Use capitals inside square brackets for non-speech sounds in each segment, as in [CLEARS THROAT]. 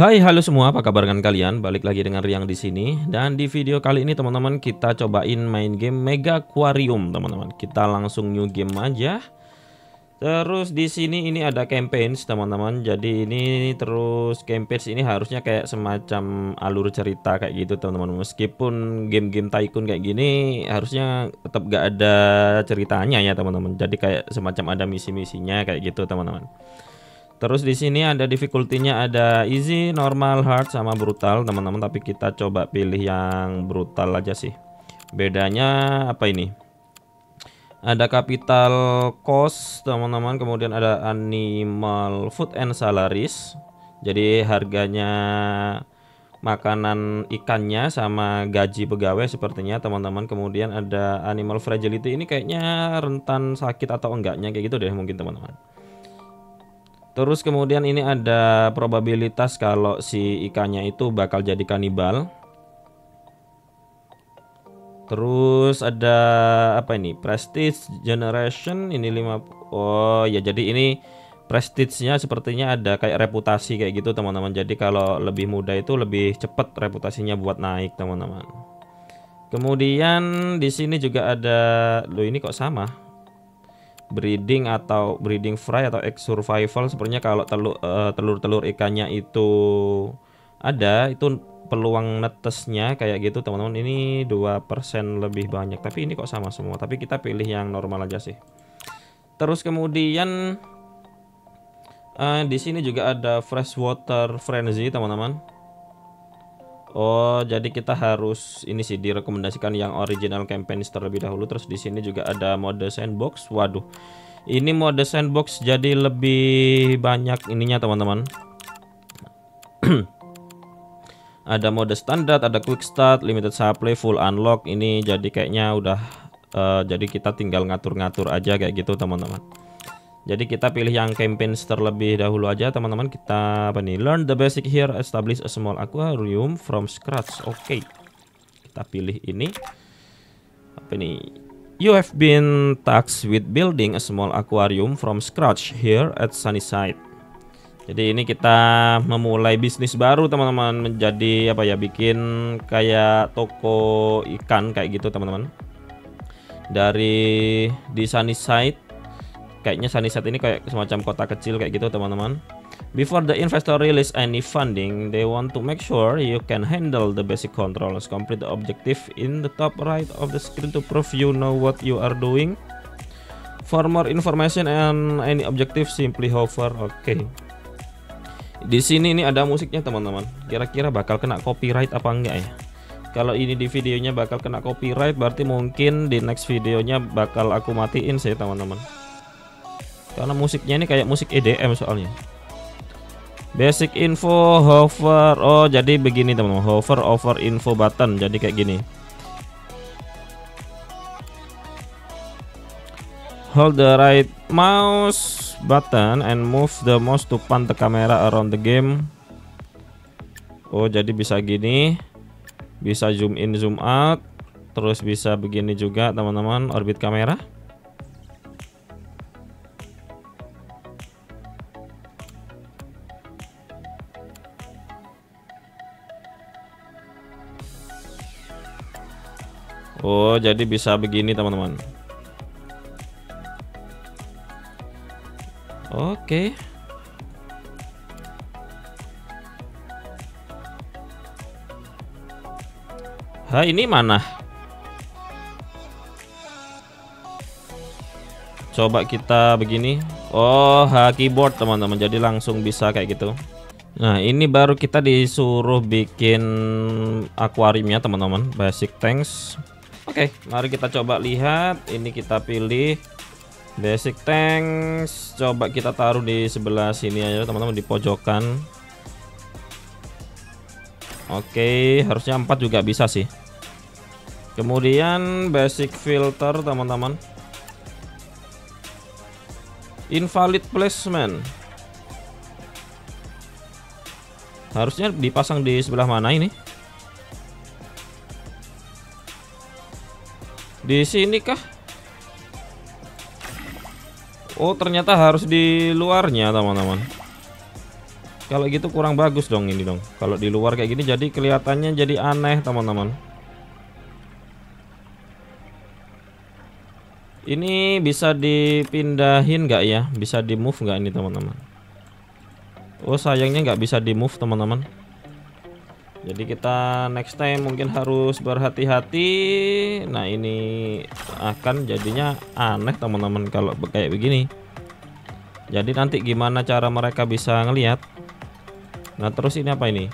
Hai, halo semua, apa kabar dengan kalian? Balik lagi dengan Riang di sini. Dan di video kali ini teman-teman kita cobain main game Mega Aquarium, teman-teman. Kita langsung new game aja. Terus di sini ini ada campaigns, teman-teman. Jadi ini terus campaigns ini harusnya kayak semacam alur cerita kayak gitu, teman-teman. Meskipun game-game tycoon kayak gini harusnya tetap gak ada ceritanya ya, teman-teman. Jadi kayak semacam ada misi-misinya kayak gitu, teman-teman. Terus di sini ada difficulty-nya ada easy, normal, hard sama brutal, teman-teman. Tapi kita coba pilih yang brutal aja sih. Bedanya apa ini? Ada capital cost, teman-teman. Kemudian ada animal food and salaries. Jadi harganya makanan ikannya sama gaji pegawai sepertinya teman-teman kemudian ada animal fragility ini kayaknya rentan sakit atau enggaknya kayak gitu deh mungkin teman-teman Terus kemudian ini ada probabilitas kalau si ikannya itu bakal jadi kanibal. Terus ada apa ini? Prestige Generation ini 5 Oh ya jadi ini prestige-nya sepertinya ada kayak reputasi kayak gitu teman-teman. Jadi kalau lebih muda itu lebih cepat reputasinya buat naik teman-teman. Kemudian di sini juga ada lo ini kok sama breeding atau breeding fry atau egg survival sepertinya kalau telur uh, telur-telur ikannya itu ada itu peluang netesnya kayak gitu teman-teman. Ini 2% lebih banyak tapi ini kok sama semua. Tapi kita pilih yang normal aja sih. Terus kemudian uh, di sini juga ada freshwater frenzy teman-teman Oh, jadi kita harus ini sih direkomendasikan yang original campaign terlebih dahulu. Terus di sini juga ada mode sandbox. Waduh. Ini mode sandbox jadi lebih banyak ininya, teman-teman. [CLEARS THROAT] ada mode standar, ada quick start, limited supply, full unlock. Ini jadi kayaknya udah uh, jadi kita tinggal ngatur-ngatur aja kayak gitu, teman-teman. Jadi kita pilih yang campaign terlebih dahulu aja teman-teman. Kita apa nih? Learn the basic here, establish a small aquarium from scratch. Oke. Okay. Kita pilih ini. Apa nih? You have been tasked with building a small aquarium from scratch here at Sunnyside. Jadi ini kita memulai bisnis baru teman-teman menjadi apa ya bikin kayak toko ikan kayak gitu teman-teman. Dari di Sunnyside kayaknya Sunnyside ini kayak semacam kota kecil kayak gitu teman-teman. Before the investor release any funding they want to make sure you can handle the basic controls. Complete the objective in the top right of the screen to prove you know what you are doing. For more information and any objective simply hover oke okay. di sini ini ada musiknya teman-teman. Kira-kira bakal kena copyright apa enggak ya? Kalau ini di videonya bakal kena copyright berarti mungkin di next videonya bakal aku matiin sih teman-teman karena musiknya ini kayak musik EDM soalnya. Basic info hover. Oh jadi begini teman-teman. Hover over info button. Jadi kayak gini. Hold the right mouse button and move the mouse to pan the camera around the game. Oh jadi bisa gini. Bisa zoom in zoom out. Terus bisa begini juga teman-teman. Orbit kamera Oh, jadi bisa begini teman-teman. Oke. Ha, ini mana? Coba kita begini. Oh, ha keyboard teman-teman. Jadi langsung bisa kayak gitu. Nah, ini baru kita disuruh bikin akuariumnya teman-teman. Basic tanks. Oke, mari kita coba lihat. Ini kita pilih basic tanks. Coba kita taruh di sebelah sini aja teman-teman di pojokan. Oke, harusnya 4 juga bisa sih. Kemudian basic filter teman-teman. Invalid placement. Harusnya dipasang di sebelah mana ini? Di sini kah? Oh, ternyata harus di luarnya, teman-teman. Kalau gitu kurang bagus dong ini dong. Kalau di luar kayak gini jadi kelihatannya jadi aneh teman-teman. Ini bisa dipindahin nggak ya? Bisa di move nggak ini teman-teman? Oh sayangnya nggak bisa di move teman-teman. Jadi kita next time mungkin harus berhati-hati. Nah ini akan jadinya aneh teman-teman kalau kayak begini. Jadi nanti gimana cara mereka bisa ngelihat? Nah terus ini apa ini?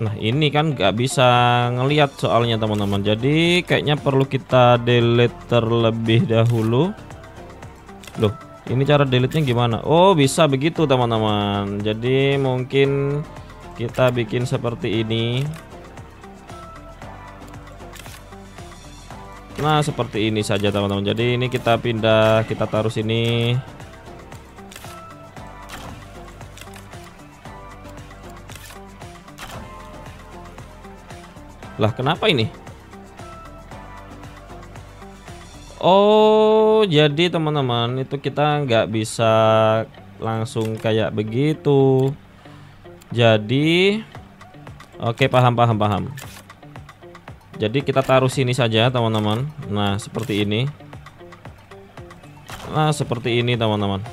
Nah ini kan nggak bisa ngelihat soalnya teman-teman. Jadi kayaknya perlu kita delete terlebih dahulu. Loh ini cara delete-nya gimana? Oh, bisa begitu, teman-teman. Jadi mungkin kita bikin seperti ini. Nah, seperti ini saja, teman-teman. Jadi ini kita pindah, kita taruh sini. Lah, kenapa ini? Oh, jadi teman-teman itu kita nggak bisa langsung kayak begitu. Jadi, oke paham paham paham. Jadi kita taruh sini saja teman-teman. Nah seperti ini. Nah seperti ini teman-teman.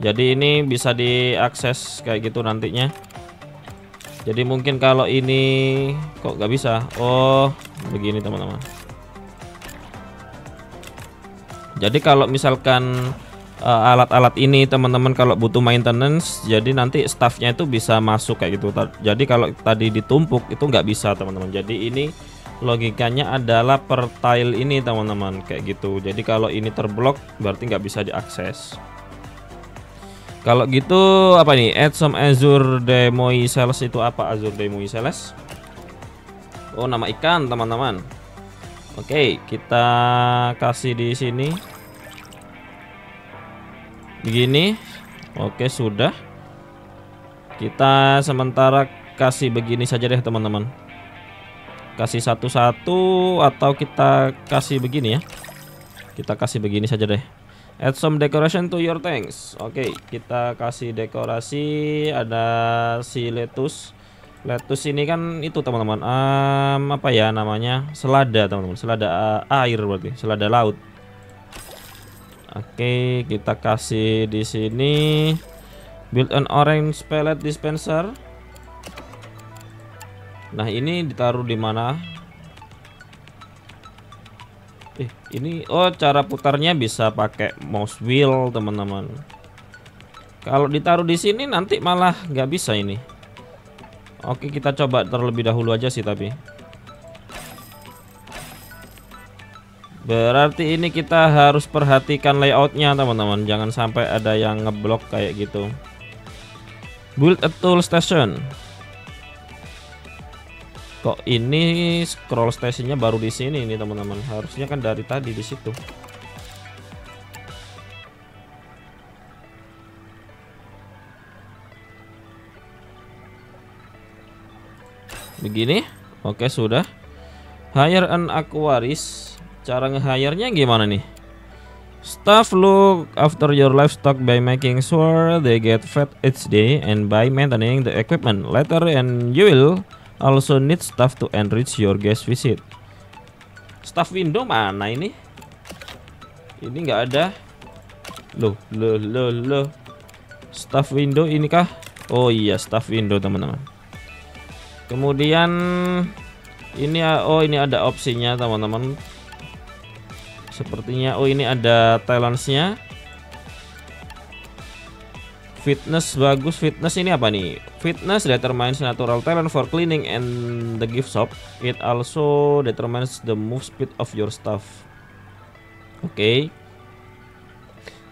Jadi ini bisa diakses kayak gitu nantinya. Jadi mungkin kalau ini kok nggak bisa. Oh begini teman-teman. Jadi kalau misalkan eh, alat-alat uh, ini teman-teman kalau butuh maintenance, jadi nanti staffnya itu bisa masuk kayak gitu. Jadi kalau tadi ditumpuk itu nggak bisa teman-teman. Jadi ini logikanya adalah per tile ini teman-teman kayak gitu. Jadi kalau ini terblok berarti nggak bisa diakses. Kalau gitu apa nih? Add some Azure Demoi Sales itu apa Azure Demoi Sales? Oh nama ikan teman-teman. Oke, kita kasih di sini. Begini. Oke, sudah. Kita sementara kasih begini saja deh, teman-teman. Kasih satu-satu atau kita kasih begini ya. Kita kasih begini saja deh. Add some decoration to your tanks. Oke, kita kasih dekorasi ada si lettuce Lettuce ini kan itu teman-teman. Um, apa ya namanya? Selada teman-teman. Selada uh, air berarti. Selada laut. Oke kita kasih di sini build an orange pellet dispenser. Nah ini ditaruh di mana? Eh ini oh cara putarnya bisa pakai mouse wheel teman-teman. Kalau ditaruh di sini nanti malah nggak bisa ini Oke kita coba terlebih dahulu aja sih tapi. Berarti ini kita harus perhatikan layoutnya teman-teman. Jangan sampai ada yang ngeblok kayak gitu. Build a tool station. Kok ini scroll stationnya baru di sini nih teman-teman? Harusnya kan dari tadi di situ Begini. Oke, sudah. Hire an aquarist. Cara nge-hire-nya gimana nih? Staff look after your livestock by making sure they get fed each day and by maintaining the equipment. Later and you will also need staff to enrich your guest visit. Staff window mana ini? Ini nggak ada. Loh, loh, loh, loh. Staff window ini kah? Oh iya, staff window teman-teman. Kemudian ini oh ini ada opsinya teman-teman. Sepertinya oh ini ada talentsnya. Fitness bagus. Fitness ini apa nih? Fitness determines natural talent for cleaning and the gift shop. It also determines the move speed of your staff. Oke. Okay.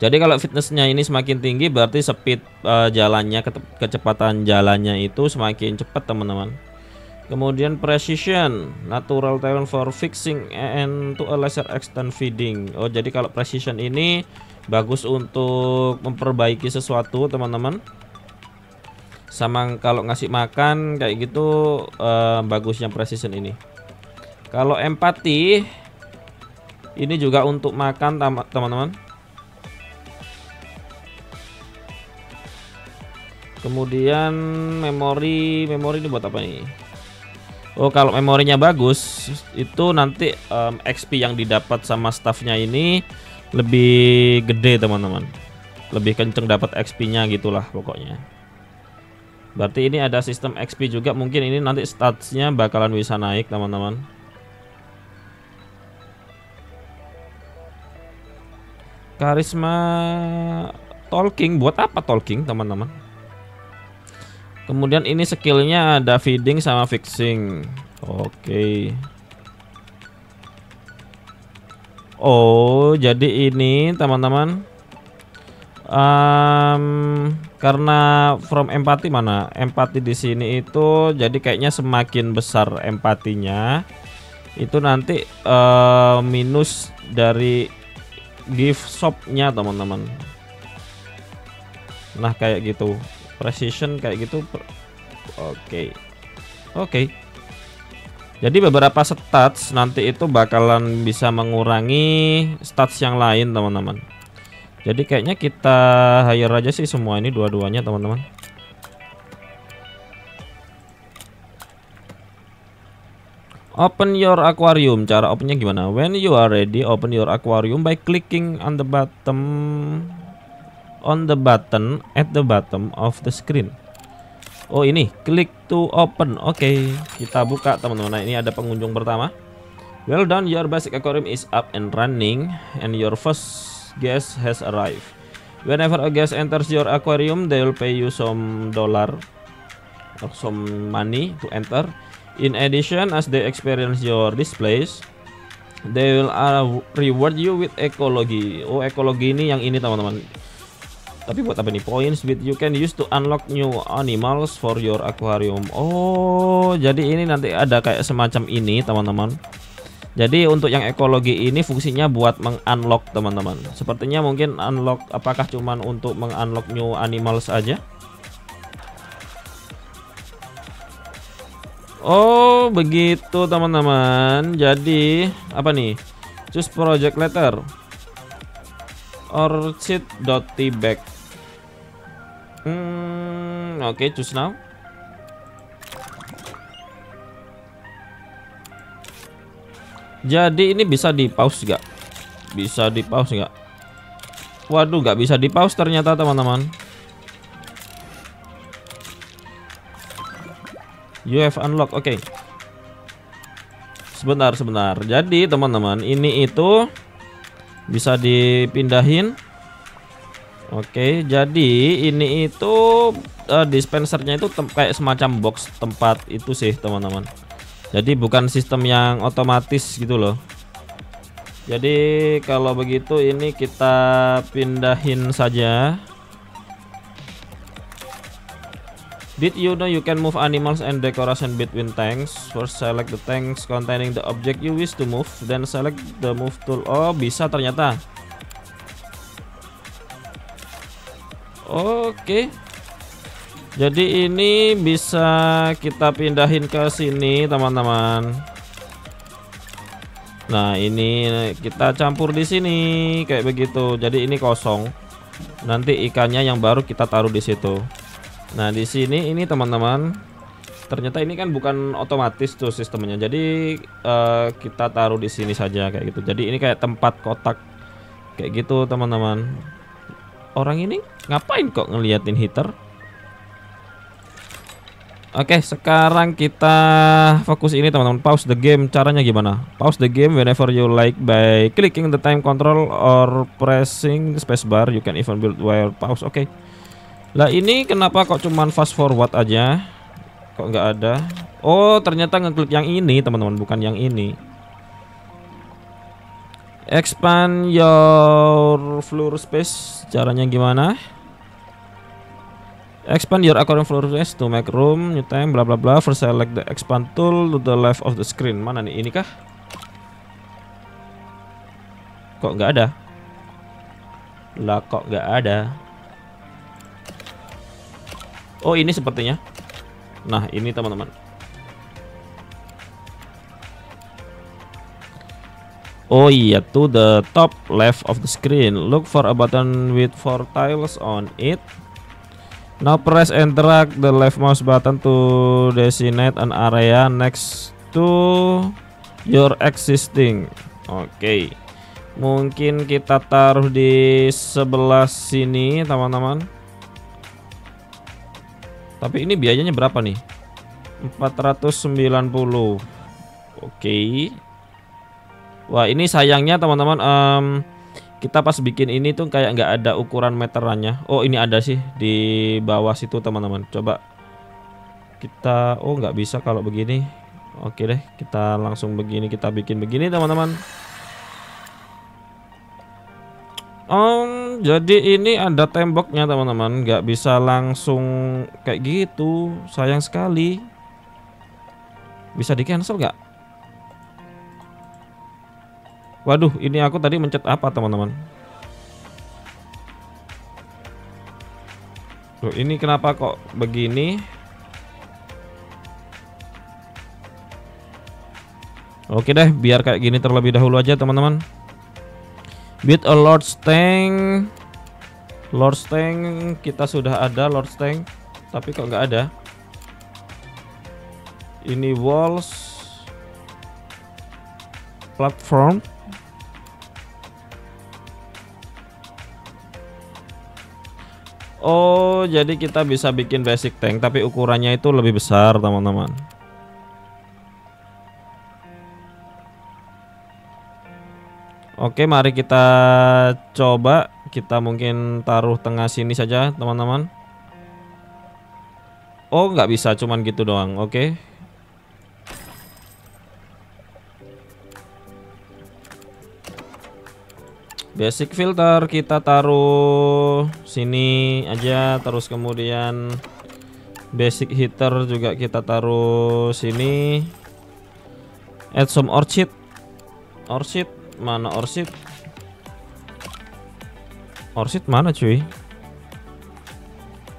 Jadi kalau fitnessnya ini semakin tinggi berarti speed uh, jalannya kecepatan jalannya itu semakin cepat teman-teman. Kemudian precision, natural talent for fixing and to a lesser extent feeding. Oh, jadi kalau precision ini bagus untuk memperbaiki sesuatu, teman-teman. Sama kalau ngasih makan kayak gitu eh, bagusnya precision ini. Kalau empati ini juga untuk makan, teman-teman. Kemudian memori, memori ini buat apa nih? Oh, kalau memorinya bagus, itu nanti um, XP yang didapat sama staffnya ini lebih gede, teman-teman. Lebih kenceng dapat XP-nya gitulah pokoknya. Berarti ini ada sistem XP juga, mungkin ini nanti statsnya bakalan bisa naik, teman-teman. Karisma talking buat apa talking, teman-teman? Kemudian ini skillnya ada feeding sama fixing. Oke. Okay. Oh, jadi ini teman-teman. Um, karena from empati mana? Empati di sini itu jadi kayaknya semakin besar empatinya itu nanti uh, minus dari gift shopnya teman-teman. Nah kayak gitu precision kayak gitu oke okay. oke okay. jadi beberapa stats nanti itu bakalan bisa mengurangi stats yang lain teman-teman jadi kayaknya kita hire aja sih semua ini dua-duanya teman-teman Open your aquarium. Cara opennya gimana? When you are ready, open your aquarium by clicking on the bottom on the button at the bottom of the screen. Oh ini, klik to open. Oke, okay, kita buka teman-teman. Nah, ini ada pengunjung pertama. Well done, your basic aquarium is up and running and your first guest has arrived. Whenever a guest enters your aquarium, they will pay you some dollar or some money to enter. In addition, as they experience your displays, they will uh, reward you with ekologi. Oh, ekologi ini yang ini teman-teman tapi buat apa nih? Points with you can use to unlock new animals for your aquarium. Oh jadi ini nanti ada kayak semacam ini teman-teman. Jadi untuk yang ekologi ini fungsinya buat mengunlock teman-teman. Sepertinya mungkin unlock apakah cuman untuk mengunlock new animals aja? Oh begitu teman-teman. Jadi apa nih? Choose project letter orchid.tback Hmm, oke, okay, choose now. Jadi ini bisa di pause gak? Bisa di pause gak? Waduh, gak bisa di pause ternyata teman-teman. You have unlock, oke. Okay. Sebentar, sebentar. Jadi teman-teman, ini itu bisa dipindahin Oke, jadi ini itu uh, dispensernya itu kayak semacam box tempat itu sih, teman-teman. Jadi bukan sistem yang otomatis gitu loh. Jadi kalau begitu ini kita pindahin saja. Did you know you can move animals and decoration between tanks? First select the tanks containing the object you wish to move, then select the move tool. Oh, bisa ternyata. Oke. Jadi ini bisa kita pindahin ke sini, teman-teman. Nah, ini kita campur di sini kayak begitu. Jadi ini kosong. Nanti ikannya yang baru kita taruh di situ. Nah, di sini ini teman-teman. Ternyata ini kan bukan otomatis tuh sistemnya. Jadi uh, kita taruh di sini saja kayak gitu. Jadi ini kayak tempat kotak kayak gitu, teman-teman. Orang ini ngapain kok ngeliatin heater? Oke, sekarang kita fokus ini teman-teman. Pause the game. Caranya gimana? Pause the game whenever you like by clicking the time control or pressing spacebar. You can even build while pause. Oke. Lah ini kenapa kok cuman fast forward aja? Kok nggak ada? Oh, ternyata ngeklik yang ini, teman-teman, bukan yang ini. Expand your floor space. Caranya gimana? Expand your aquarium floor space to make room, new time, bla bla bla. First select the expand tool to the left of the screen. Mana nih? Ini kah? Kok nggak ada? Lah kok nggak ada? Oh ini sepertinya. Nah ini teman-teman. Oh iya, to the top left of the screen. Look for a button with four tiles on it. Now press and drag the left mouse button to designate an area next to your existing. Oke. Okay. Mungkin kita taruh di sebelah sini, teman-teman. Tapi ini biayanya berapa nih? 490. Oke. Okay. Wah, ini sayangnya teman-teman um, kita pas bikin ini tuh kayak nggak ada ukuran meterannya oh ini ada sih di bawah situ teman-teman coba kita oh nggak bisa kalau begini oke deh kita langsung begini kita bikin begini teman-teman Oh, jadi ini ada temboknya teman-teman, nggak bisa langsung kayak gitu, sayang sekali. Bisa di cancel nggak? Waduh, ini aku tadi mencet apa teman-teman? Loh, ini kenapa kok begini? Oke deh, biar kayak gini terlebih dahulu aja teman-teman. Beat a Lord Tank. Lord Tank kita sudah ada Lord Tank, tapi kok nggak ada. Ini walls platform Oh, jadi kita bisa bikin basic tank tapi ukurannya itu lebih besar, teman-teman. Oke, mari kita coba. Kita mungkin taruh tengah sini saja, teman-teman. Oh, nggak bisa, cuman gitu doang. Oke. basic filter kita taruh sini aja terus kemudian basic heater juga kita taruh sini add some orchid orchid mana orchid? Orchid mana cuy?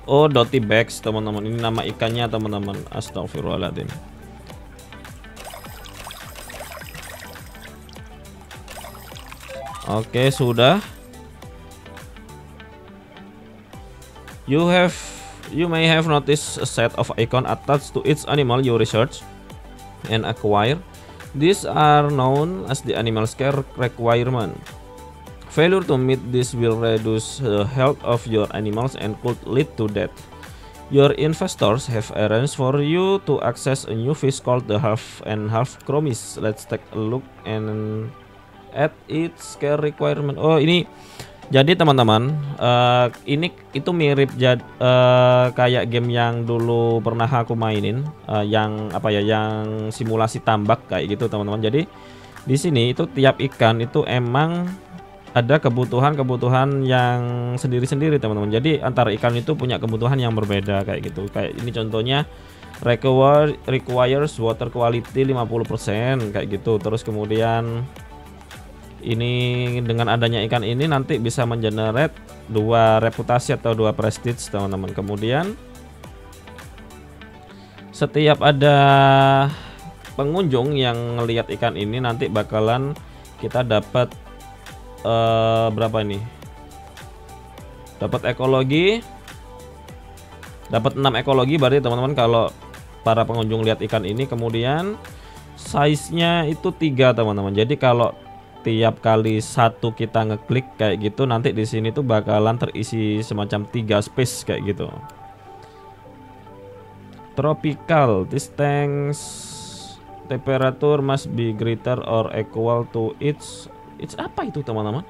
Oh dotty bags teman-teman. Ini nama ikannya teman-teman. Astagfirullahaladzim Oke, sudah. You have you may have noticed a set of icon attached to each animal you research and acquire. These are known as the animal scare requirement. Failure to meet this will reduce the health of your animals and could lead to death. Your investors have arranged for you to access a new fish called the half and half chromis. Let's take a look and at its care requirement. Oh, ini jadi teman-teman, uh, ini itu mirip jad, uh, kayak game yang dulu pernah aku mainin, uh, yang apa ya, yang simulasi tambak kayak gitu teman-teman. Jadi di sini itu tiap ikan itu emang ada kebutuhan-kebutuhan yang sendiri-sendiri teman-teman. Jadi antara ikan itu punya kebutuhan yang berbeda kayak gitu. Kayak ini contohnya require requires water quality 50% kayak gitu. Terus kemudian ini dengan adanya ikan ini nanti bisa mengenerate dua reputasi atau dua prestige teman-teman. Kemudian setiap ada pengunjung yang ngelihat ikan ini nanti bakalan kita dapat uh, berapa ini? Dapat ekologi. Dapat 6 ekologi berarti teman-teman kalau para pengunjung lihat ikan ini kemudian size nya itu tiga teman-teman. Jadi kalau tiap kali satu kita ngeklik kayak gitu nanti di sini tuh bakalan terisi semacam tiga space kayak gitu. Tropical this tanks temperature must be greater or equal to its its apa itu teman-teman?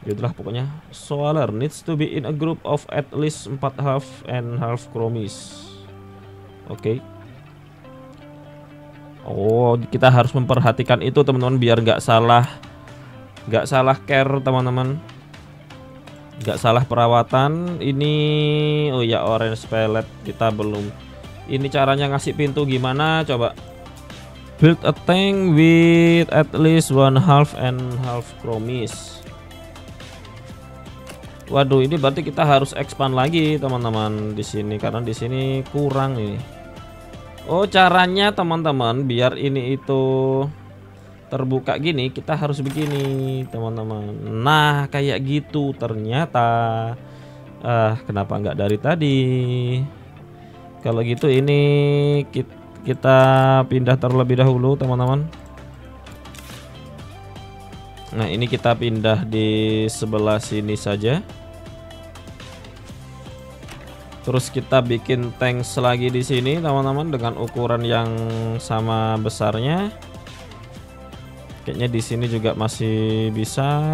Itulah pokoknya solar needs to be in a group of at least 4 half and half chromis oke. okay. Oh, kita harus memperhatikan itu teman-teman biar nggak salah nggak salah care teman-teman. Nggak salah perawatan. Ini oh ya orange pellet kita belum. Ini caranya ngasih pintu gimana coba? Build a tank with at least one half and half chromis. Waduh, ini berarti kita harus expand lagi teman-teman di sini karena di sini kurang ini. Oh caranya teman-teman biar ini itu terbuka gini kita harus begini teman-teman Nah kayak gitu ternyata Ah, kenapa nggak dari tadi? Kalau gitu ini kita pindah terlebih dahulu, teman-teman. Nah, ini kita pindah di sebelah sini saja. Terus kita bikin tanks lagi di sini, teman-teman, dengan ukuran yang sama besarnya. Kayaknya di sini juga masih bisa.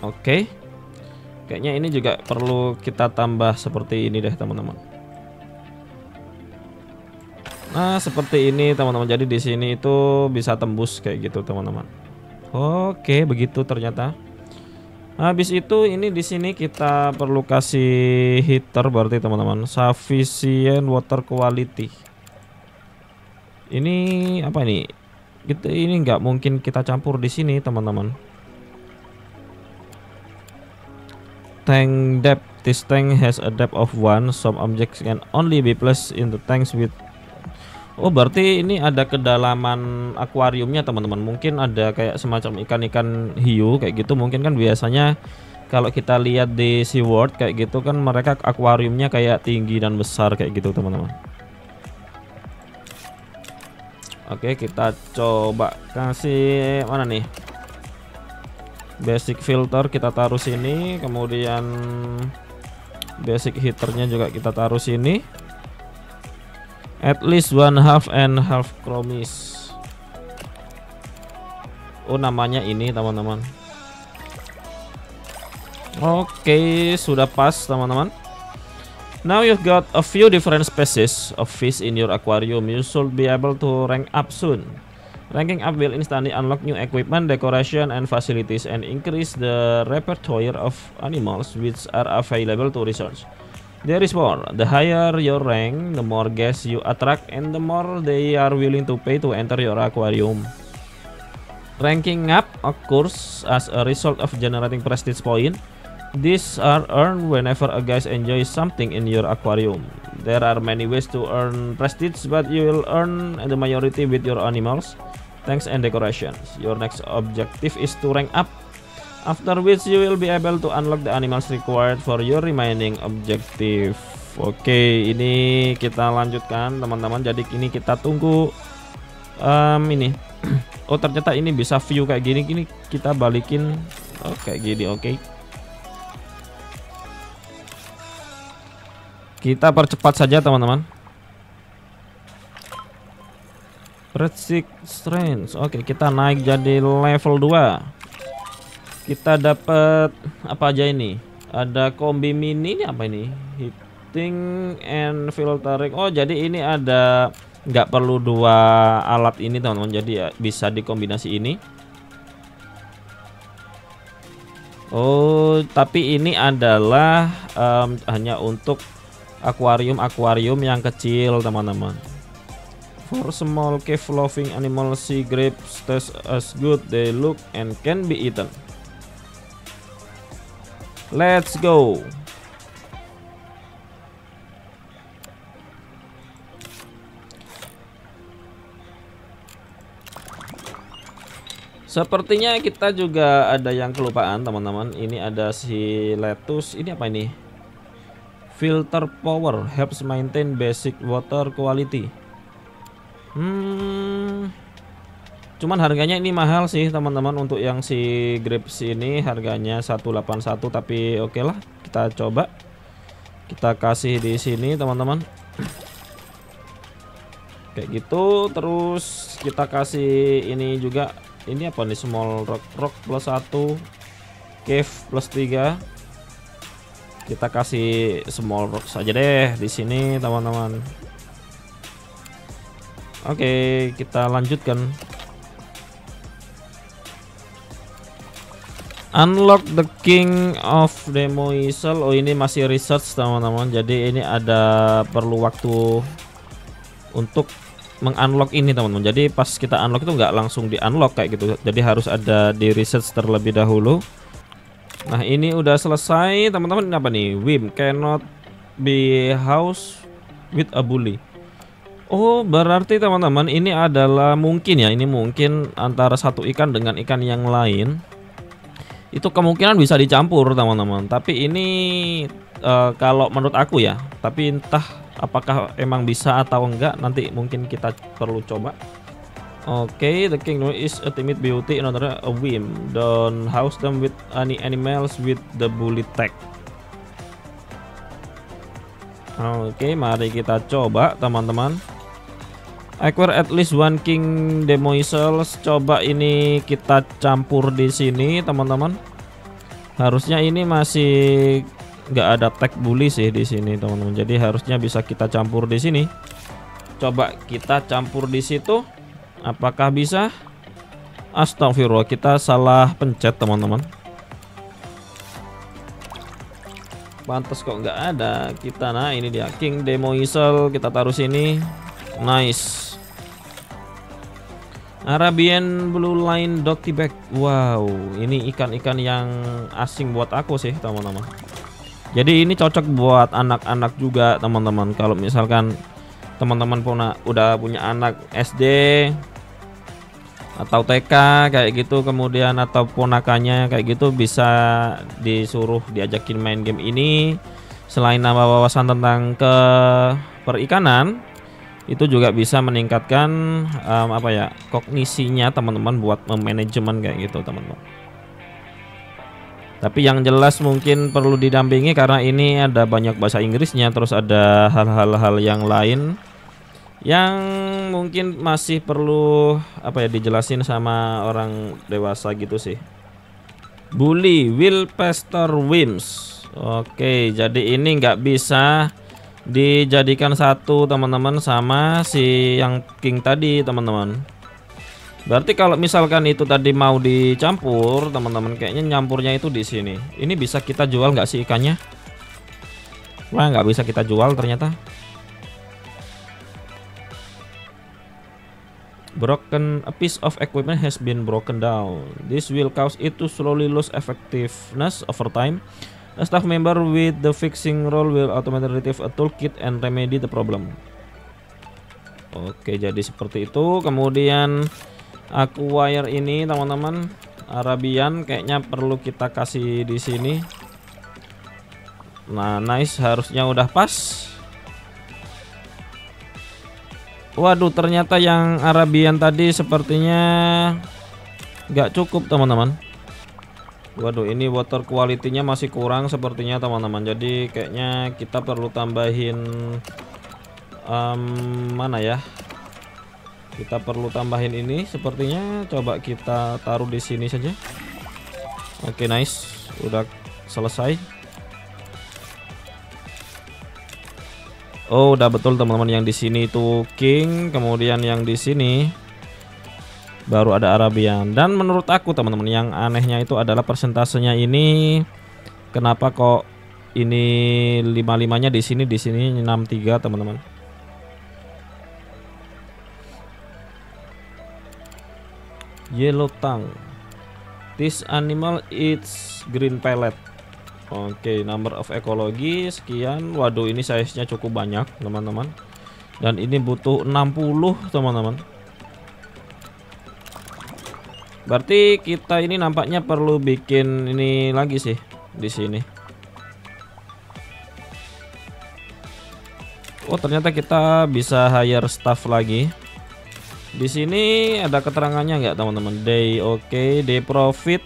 Oke. Kayaknya ini juga perlu kita tambah seperti ini deh, teman-teman. Nah, seperti ini, teman-teman. Jadi di sini itu bisa tembus kayak gitu, teman-teman. Oke, begitu ternyata. Habis itu ini di sini kita perlu kasih heater berarti teman-teman, sufficient water quality. Ini apa ini? Kita ini nggak mungkin kita campur di sini teman-teman. Tank depth. This tank has a depth of one. Some objects can only be placed in the tanks with Oh berarti ini ada kedalaman akuariumnya teman-teman. Mungkin ada kayak semacam ikan-ikan hiu kayak gitu. Mungkin kan biasanya kalau kita lihat di SeaWorld kayak gitu kan mereka akuariumnya kayak tinggi dan besar kayak gitu teman-teman. Oke kita coba kasih mana nih? Basic filter kita taruh sini Kemudian basic heaternya juga kita taruh sini At least one half and half chromis. Oh namanya ini teman-teman. Oke sudah pas teman-teman. Now you've got a few different species of fish in your aquarium. You should be able to rank up soon. Ranking up will instantly unlock new equipment, decoration, and facilities and increase the repertoire of animals which are available to research. There is more. The higher your rank, the more guests you attract and the more they are willing to pay to enter your aquarium. Ranking up occurs as a result of generating prestige point. These are earned whenever a guest enjoys something in your aquarium. There are many ways to earn prestige, but you will earn the majority with your animals, tanks and decorations. Your next objective is to rank up After which you will be able to unlock the animals required for your remaining objective. Oke, ini kita lanjutkan teman-teman. Jadi ini kita tunggu um, ini. [CLEARS THROAT] oh ternyata ini bisa view kayak gini. Gini kita balikin. Oh gini. Oke. Kita percepat saja teman-teman. Red Six Strange. Oke, kita naik jadi level 2 kita dapat apa aja ini? Ada kombi mini ini apa ini? Heating and filtering. Oh jadi ini ada nggak perlu dua alat ini teman-teman. Jadi ya bisa dikombinasi ini. Oh tapi ini adalah um, hanya untuk akuarium-akuarium yang kecil teman-teman. For small cave loving animals sea grapes taste as good. They look and can be eaten Let's go. Sepertinya kita juga ada yang kelupaan teman-teman Ini ada si lettuce Ini apa ini? Filter power Helps maintain basic water quality Hmm Cuman harganya ini mahal sih teman-teman untuk yang si grapes ini. Harganya 181 tapi oke okay lah kita coba. Kita kasih di sini teman-teman. [CLEARS THROAT] Kayak gitu terus kita kasih ini juga. Ini apa nih small rock rock plus 1 cave plus 3 kita kasih small rock saja deh di sini teman-teman. Oke kita lanjutkan Unlock the King of Demoisel. Oh ini masih research teman-teman. Jadi ini ada perlu waktu untuk mengunlock ini teman-teman. Jadi pas kita unlock itu nggak langsung di unlock kayak gitu. Jadi harus ada di research terlebih dahulu. Nah ini udah selesai teman-teman. Apa nih? Wim cannot be house with a bully. Oh berarti teman-teman ini adalah mungkin ya. Ini mungkin antara satu ikan dengan ikan yang lain itu kemungkinan bisa dicampur teman-teman. Tapi ini uh, kalau menurut aku ya tapi entah apakah emang bisa atau enggak nanti mungkin kita perlu coba. Oke okay, the king is a timid beauty another a whim. Don't house them with any animals with the bully tag. Oke okay, mari kita coba teman-teman Acquire at least one king demoiselles. Coba ini kita campur di sini, teman-teman. Harusnya ini masih nggak ada tag bully sih di sini, teman-teman. Jadi harusnya bisa kita campur di sini. Coba kita campur di situ. Apakah bisa? Astagfirullah, kita salah pencet, teman-teman. Pantas kok nggak ada. Kita nah ini dia King Demoisel kita taruh sini. Nice. Arabian Blue Line Doggy Bag. Wow ini ikan-ikan yang asing buat aku sih teman-teman. Jadi ini cocok buat anak-anak juga teman-teman. Kalau misalkan teman-teman punya udah punya anak SD atau TK kayak gitu kemudian atau ponakannya kayak gitu bisa disuruh diajakin main game ini. Selain nama wawasan tentang ke perikanan itu juga bisa meningkatkan um, apa ya kognisinya teman-teman buat manajemen kayak gitu teman-teman. Tapi yang jelas mungkin perlu didampingi karena ini ada banyak bahasa Inggrisnya terus ada hal-hal yang lain yang mungkin masih perlu apa ya dijelasin sama orang dewasa gitu sih. Bully Will Pastor Wims. Oke jadi ini nggak bisa dijadikan satu teman-teman sama si yang king tadi teman-teman. Berarti kalau misalkan itu tadi mau dicampur teman-teman kayaknya nyampurnya itu di sini. Ini bisa kita jual nggak sih ikannya? Wah nggak bisa kita jual ternyata. Broken a piece of equipment has been broken down. This will cause it to slowly lose effectiveness over time A staff member with the fixing role will automatically retrieve a toolkit and remedy the problem. Oke, jadi seperti itu. Kemudian acquire ini teman-teman Arabian kayaknya perlu kita kasih di sini. Nah, nice harusnya udah pas. Waduh, ternyata yang Arabian tadi sepertinya nggak cukup teman-teman. Waduh ini water quality-nya masih kurang sepertinya teman-teman. Jadi kayaknya kita perlu tambahin um, Mana ya? Kita perlu tambahin ini sepertinya. Coba kita taruh di sini saja. Oke nice. Udah selesai. Oh udah betul teman-teman. Yang di sini itu king Kemudian yang di sini baru ada Arabian. Dan menurut aku teman-teman yang anehnya itu adalah persentasenya ini kenapa kok ini lima limanya di sini di sini 63 teman-teman? Yellow tongue. This animal eats green pellet. Oke okay, number of ekologi sekian. Waduh ini size nya cukup banyak teman-teman. Dan ini butuh 60 teman-teman Berarti kita ini nampaknya perlu bikin ini lagi sih di sini. Oh, ternyata kita bisa hire staff lagi. Di sini ada keterangannya nggak, teman-teman? Day oke, okay. day profit,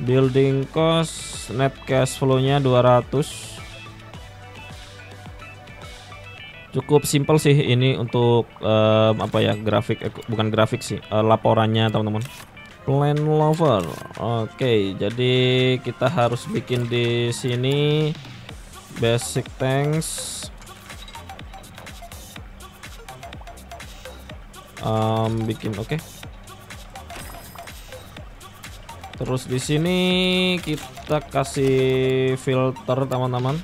building cost, net cash flow-nya 200. Cukup simple sih ini untuk um, apa ya grafik eh, bukan grafik sih uh, laporannya teman-teman. Plan lover. Oke okay, jadi kita harus bikin di sini basic tanks. Um, bikin oke. Okay. terus di sini kita kasih filter teman-teman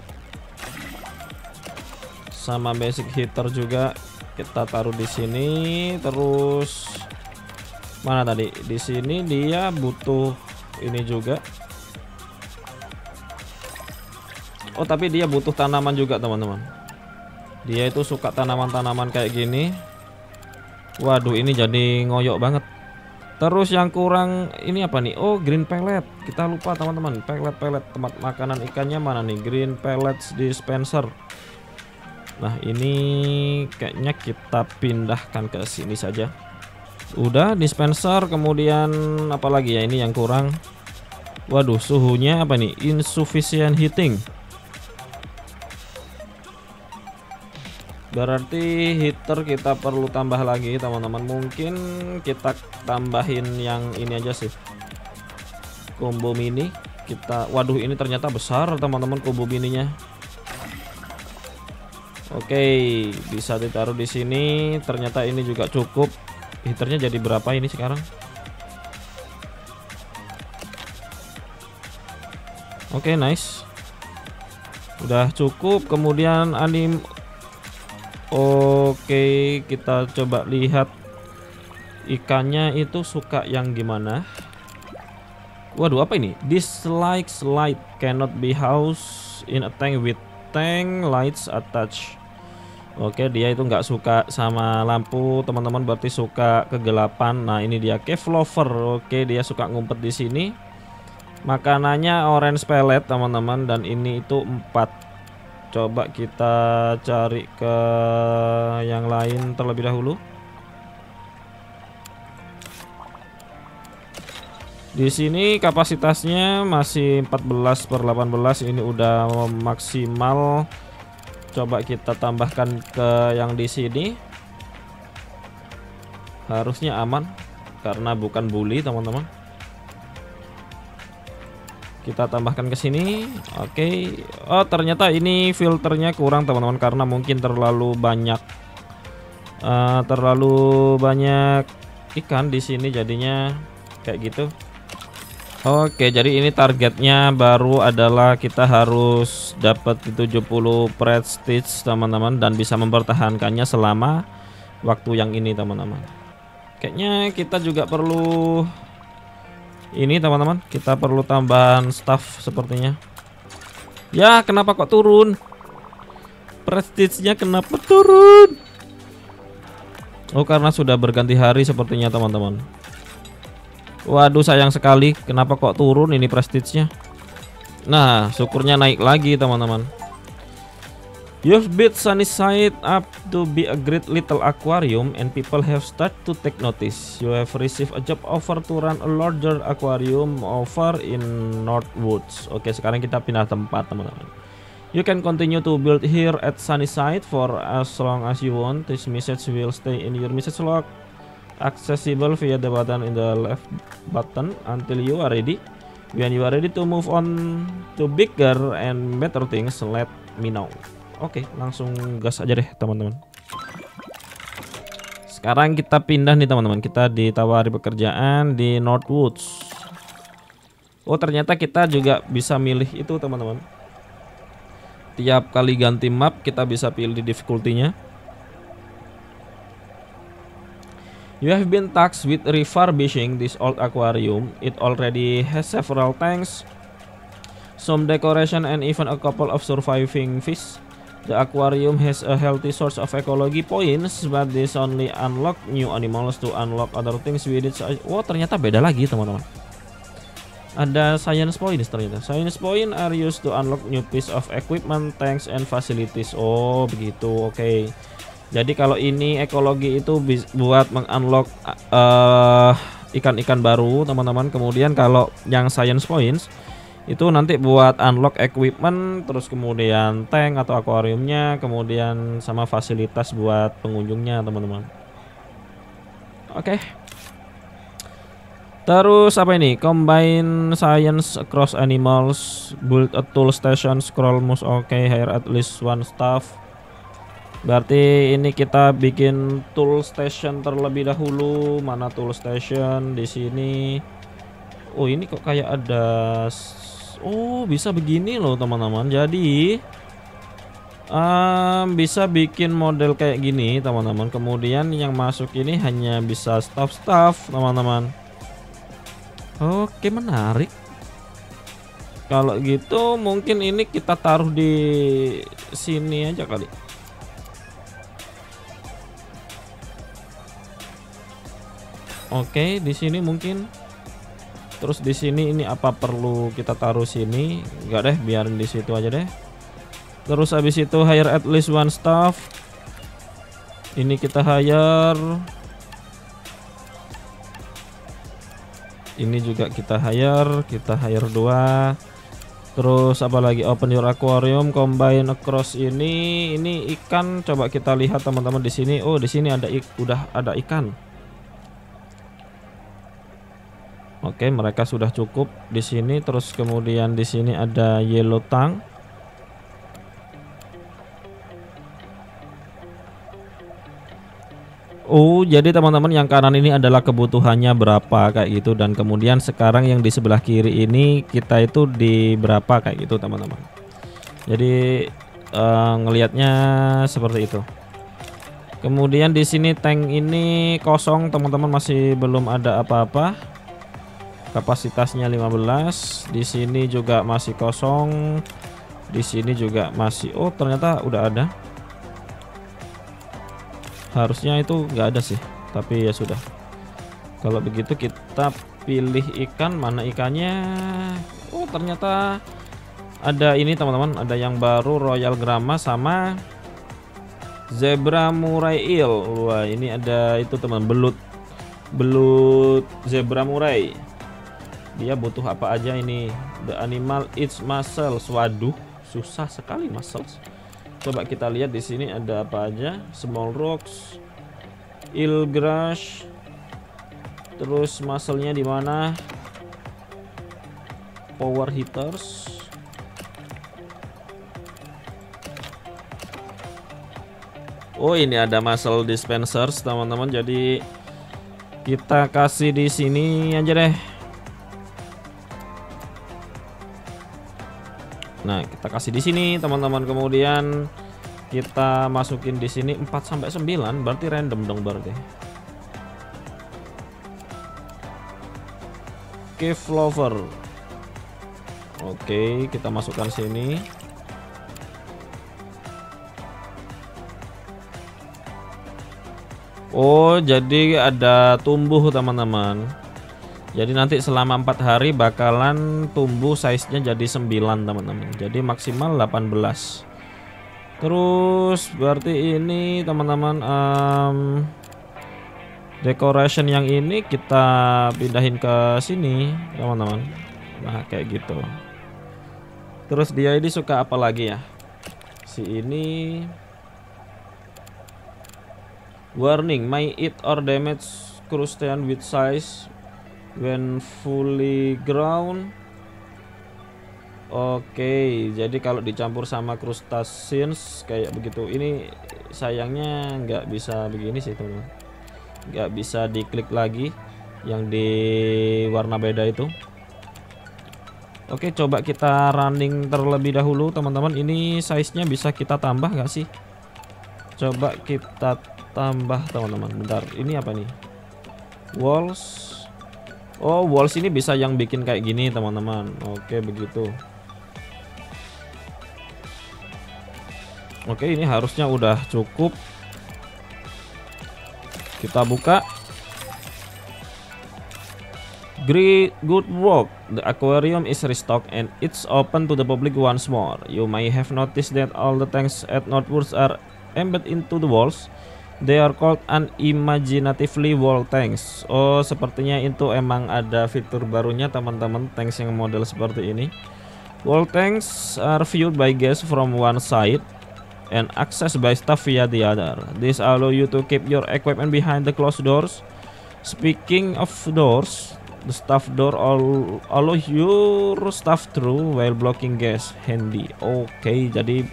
sama basic heater juga kita taruh di sini terus mana tadi di sini dia butuh ini juga Oh tapi dia butuh tanaman juga teman-teman dia itu suka tanaman-tanaman kayak gini waduh ini jadi ngoyok banget Terus yang kurang ini apa nih? Oh, green pellet. Kita lupa teman-teman. Pellet-pellet tempat makanan ikannya mana nih? Green pellets dispenser. Nah, ini kayaknya kita pindahkan ke sini saja. Udah dispenser, kemudian apa lagi ya? Ini yang kurang. Waduh, suhunya apa nih? Insufficient heating. Berarti heater kita perlu tambah lagi teman-teman Mungkin kita tambahin yang ini aja sih Combo mini kita Waduh ini ternyata besar teman-teman combo mininya Oke bisa ditaruh di sini. Ternyata ini juga cukup. Heaternya jadi berapa ini sekarang? Oke nice. Udah cukup. Kemudian anim Oke, kita coba lihat ikannya itu suka yang gimana. Waduh, apa ini? Dislikes light cannot be housed in a tank with tank lights attached. Oke, dia itu nggak suka sama lampu, teman-teman berarti suka kegelapan. Nah, ini dia cave lover. Oke, dia suka ngumpet di sini. Makanannya orange pellet, teman-teman, dan ini itu 4 Coba kita cari ke yang lain terlebih dahulu. Di sini kapasitasnya masih 14 per 18 ini udah maksimal. Coba kita tambahkan ke yang di sini. Harusnya aman karena bukan bully, teman-teman. Kita tambahkan ke sini. Oke. Oh ternyata ini filternya kurang teman-teman karena mungkin terlalu banyak uh, terlalu banyak ikan di sini jadinya kayak gitu oke jadi ini targetnya baru adalah kita harus dapat 70 prestige teman-teman dan bisa mempertahankannya selama waktu yang ini teman-teman. Kayaknya kita juga perlu ini teman-teman. Kita perlu tambahan staff sepertinya. Ya kenapa kok turun? Prestige-nya kenapa turun? Oh karena sudah berganti hari sepertinya teman-teman Waduh sayang sekali kenapa kok turun ini prestige-nya Nah syukurnya naik lagi teman-teman You've built Sunnyside up to be a great little aquarium and people have started to take notice. You have received a job offer to run a larger aquarium over in Northwoods. Oke, sekarang kita pindah tempat, teman-teman. You can continue to build here at Sunnyside for as long as you want. This message will stay in your message log, accessible via the button in the left button until you are ready. When you are ready to move on to bigger and better things, let me know. Oke, langsung gas aja deh teman-teman. Sekarang kita pindah nih teman-teman. Kita ditawari pekerjaan di Northwoods. Oh ternyata kita juga bisa milih itu teman-teman. Tiap kali ganti map kita bisa pilih difficulty-nya. You have been tasked with refurbishing this old aquarium. It already has several tanks, some decoration and even a couple of surviving fish. The aquarium has a healthy source of ecology points, but this only unlock new animals to unlock other things with it. Oh, ternyata beda lagi, teman-teman. Ada science points ternyata. Science point are used to unlock new piece of equipment, tanks, and facilities. Oh, begitu. Oke. Okay. Jadi kalau ini ekologi itu buat mengunlock uh, ikan-ikan baru, teman-teman. Kemudian kalau yang science points itu nanti buat unlock equipment terus kemudian tank atau akuariumnya kemudian sama fasilitas buat pengunjungnya teman-teman oke okay. terus apa ini combine science across animals build a tool station scroll mouse oke okay, hire at least one staff berarti ini kita bikin tool station terlebih dahulu. Mana tool station? Di sini. Oh ini kok kayak ada Oh bisa begini loh teman-teman. Jadi um, Bisa bikin model kayak gini teman-teman. Kemudian yang masuk ini hanya bisa staff-staff teman-teman. Oke menarik. Kalau gitu mungkin ini kita taruh di sini aja kali Oke, di sini mungkin terus di sini ini apa perlu kita taruh sini? Enggak deh, biarin di situ aja deh. Terus habis itu hire at least one staff. Ini kita hire Ini juga kita hire, kita hire dua. Terus apa lagi? Open your aquarium, combine across ini. Ini ikan coba kita lihat teman-teman di sini. Oh, di sini ada ik udah ada ikan. Oke, mereka sudah cukup di sini. Terus kemudian di sini ada yellow tang. Oh, jadi teman-teman yang kanan ini adalah kebutuhannya berapa kayak gitu dan kemudian sekarang yang di sebelah kiri ini kita itu di berapa kayak gitu teman-teman. Jadi uh, ngelihatnya seperti itu. Kemudian di sini tank ini kosong teman-teman masih belum ada apa-apa. Kapasitasnya 15. Di sini juga masih kosong. Di sini juga masih oh ternyata udah ada harusnya itu nggak ada sih tapi ya sudah kalau begitu kita pilih ikan mana ikannya oh ternyata ada ini teman-teman ada yang baru Royal Grama sama Zebra Murai Eel wah ini ada itu teman belut belut Zebra Murai dia butuh apa aja ini the animal eats muscles waduh susah sekali muscles Coba kita lihat di sini ada apa aja. Small rocks, ilgrass, terus muscle-nya di mana? Power hitters. Oh, ini ada muscle dispensers, teman-teman. Jadi kita kasih di sini aja deh. Nah, kita kasih di sini teman-teman. Kemudian kita masukin di sini 4 sampai 9, berarti random dong berarti. Cave Lover. Oke, kita masukkan sini. Oh, jadi ada tumbuh teman-teman. Jadi nanti selama empat hari bakalan tumbuh size-nya jadi 9 teman-teman. Jadi maksimal 18. Terus berarti ini teman-teman um, decoration yang ini kita pindahin ke sini teman-teman. Nah kayak gitu. Terus dia ini suka apa lagi ya? Si ini warning may eat or damage crustacean with size when fully ground Oke, jadi kalau dicampur sama crustaceans kayak begitu. Ini sayangnya nggak bisa begini sih teman. Nggak bisa diklik lagi yang di warna beda itu. Oke, coba kita running terlebih dahulu teman-teman. Ini size-nya bisa kita tambah nggak sih? Coba kita tambah teman-teman. Bentar, ini apa nih? Walls Oh walls ini bisa yang bikin kayak gini teman-teman Oke begitu Oke ini harusnya udah cukup Kita buka Great good work. The aquarium is restocked and it's open to the public once more. You may have noticed that all the tanks at Northwoods are embedded into the walls. They are called unimaginatively wall tanks. Oh, sepertinya itu emang ada fitur barunya teman-teman tanks yang model seperti ini. Wall tanks are viewed by guests from one side and accessed by staff via the other. This allow you to keep your equipment behind the closed doors. Speaking of doors, the staff door all allow your staff through while blocking guests handy. Oke, okay, jadi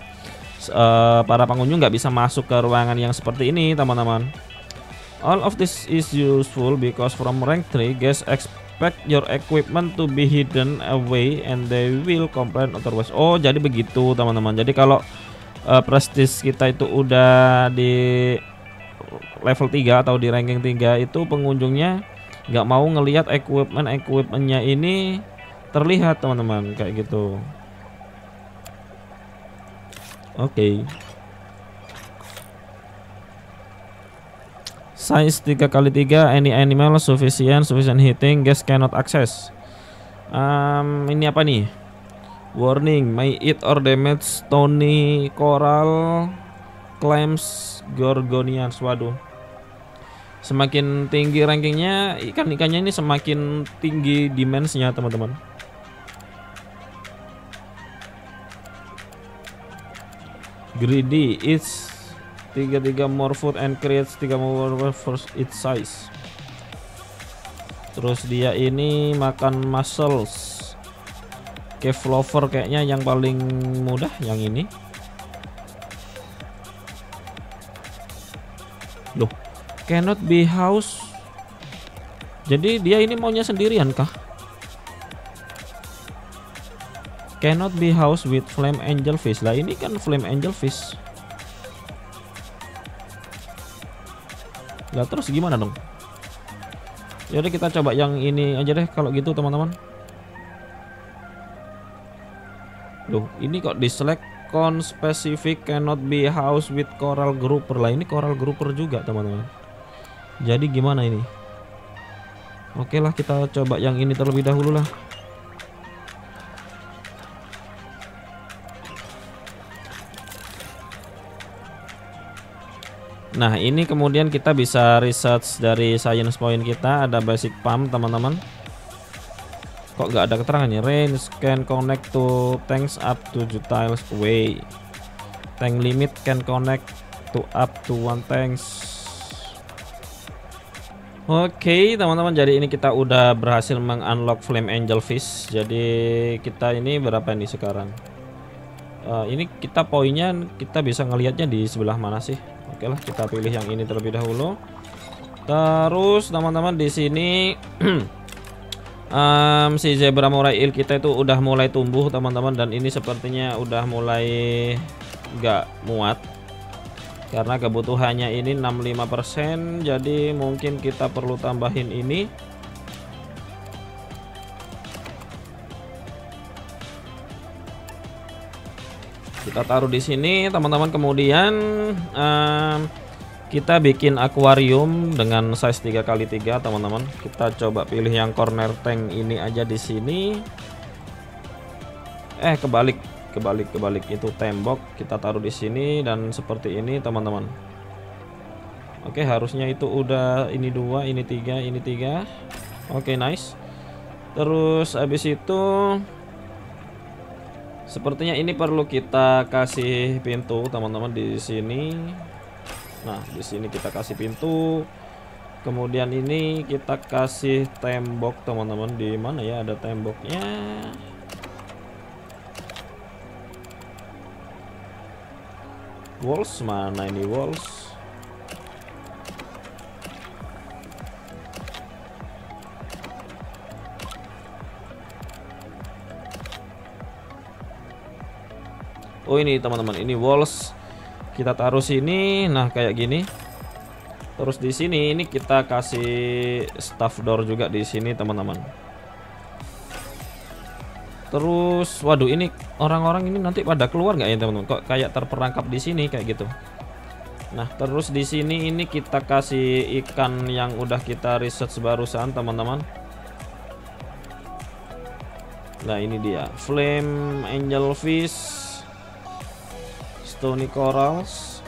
uh, para pengunjung nggak bisa masuk ke ruangan yang seperti ini teman-teman. All of this is useful because from rank 3 guys expect your equipment to be hidden away and they will complain otherwise. Oh jadi begitu teman-teman. Jadi kalau uh, prestige kita itu udah di level 3 atau di ranking 3 itu pengunjungnya nggak mau ngelihat equipment equipmentnya ini terlihat teman-teman. Kayak gitu Oke. Okay. size 3 kali 3 any animal sufficient sufficient hitting gas cannot access um, ini apa nih warning may eat or damage stony coral clams gorgonians waduh semakin tinggi rankingnya ikan-ikannya ini semakin tinggi dimensinya teman-teman greedy eats 33 more food and creates 3 more for its size. Terus dia ini makan mussels. Cave lover kayaknya yang paling mudah yang ini. Loh cannot be house. Jadi dia ini maunya sendirian kah cannot be house with flame angel fish lah ini kan flame angel fish Lah terus gimana dong? Yaudah kita coba yang ini aja deh kalau gitu teman-teman. Loh, ini kok di select con specific cannot be house with coral grouper lah. Ini coral grouper juga teman-teman. Jadi gimana ini? Oke lah kita coba yang ini terlebih dahulu lah. Nah ini kemudian kita bisa research dari science point kita. Ada basic pump teman-teman. Kok nggak ada keterangannya? Range can connect to tanks up to tiles away. Tank limit can connect to up to one tanks. Oke okay, teman-teman. Jadi ini kita udah berhasil mengunlock flame angel fish. Jadi kita ini berapa nih sekarang? Uh, Ini kita poinnya kita bisa ngelihatnya di sebelah mana sih Oke lah kita pilih yang ini terlebih dahulu. Terus teman-teman di sini [CLEARS THROAT] um, si zebra murai il kita itu udah mulai tumbuh teman-teman dan ini sepertinya udah mulai nggak muat karena kebutuhannya ini 65% jadi mungkin kita perlu tambahin ini kita taruh di sini teman-teman. Kemudian um, kita bikin akuarium dengan size 3 kali 3 teman-teman. Kita coba pilih yang corner tank ini aja di sini. Eh kebalik kebalik kebalik. Itu tembok. Kita taruh di sini dan seperti ini teman-teman. Oke harusnya itu udah ini dua ini tiga ini tiga. Oke nice. Terus habis itu Sepertinya ini perlu kita kasih pintu teman-teman di sini. Nah, di sini kita kasih pintu. Kemudian ini kita kasih tembok teman-teman di mana ya ada temboknya. Walls mana ini walls? Oh ini teman-teman, ini walls kita taruh sini. Nah, kayak gini. Terus di sini ini kita kasih staff door juga di sini, teman-teman. Terus, waduh ini orang-orang ini nanti pada keluar nggak ya, teman-teman? Kok kayak terperangkap di sini kayak gitu. Nah, terus di sini ini kita kasih ikan yang udah kita research barusan, teman-teman. Nah, ini dia, flame angel fish Stony Corals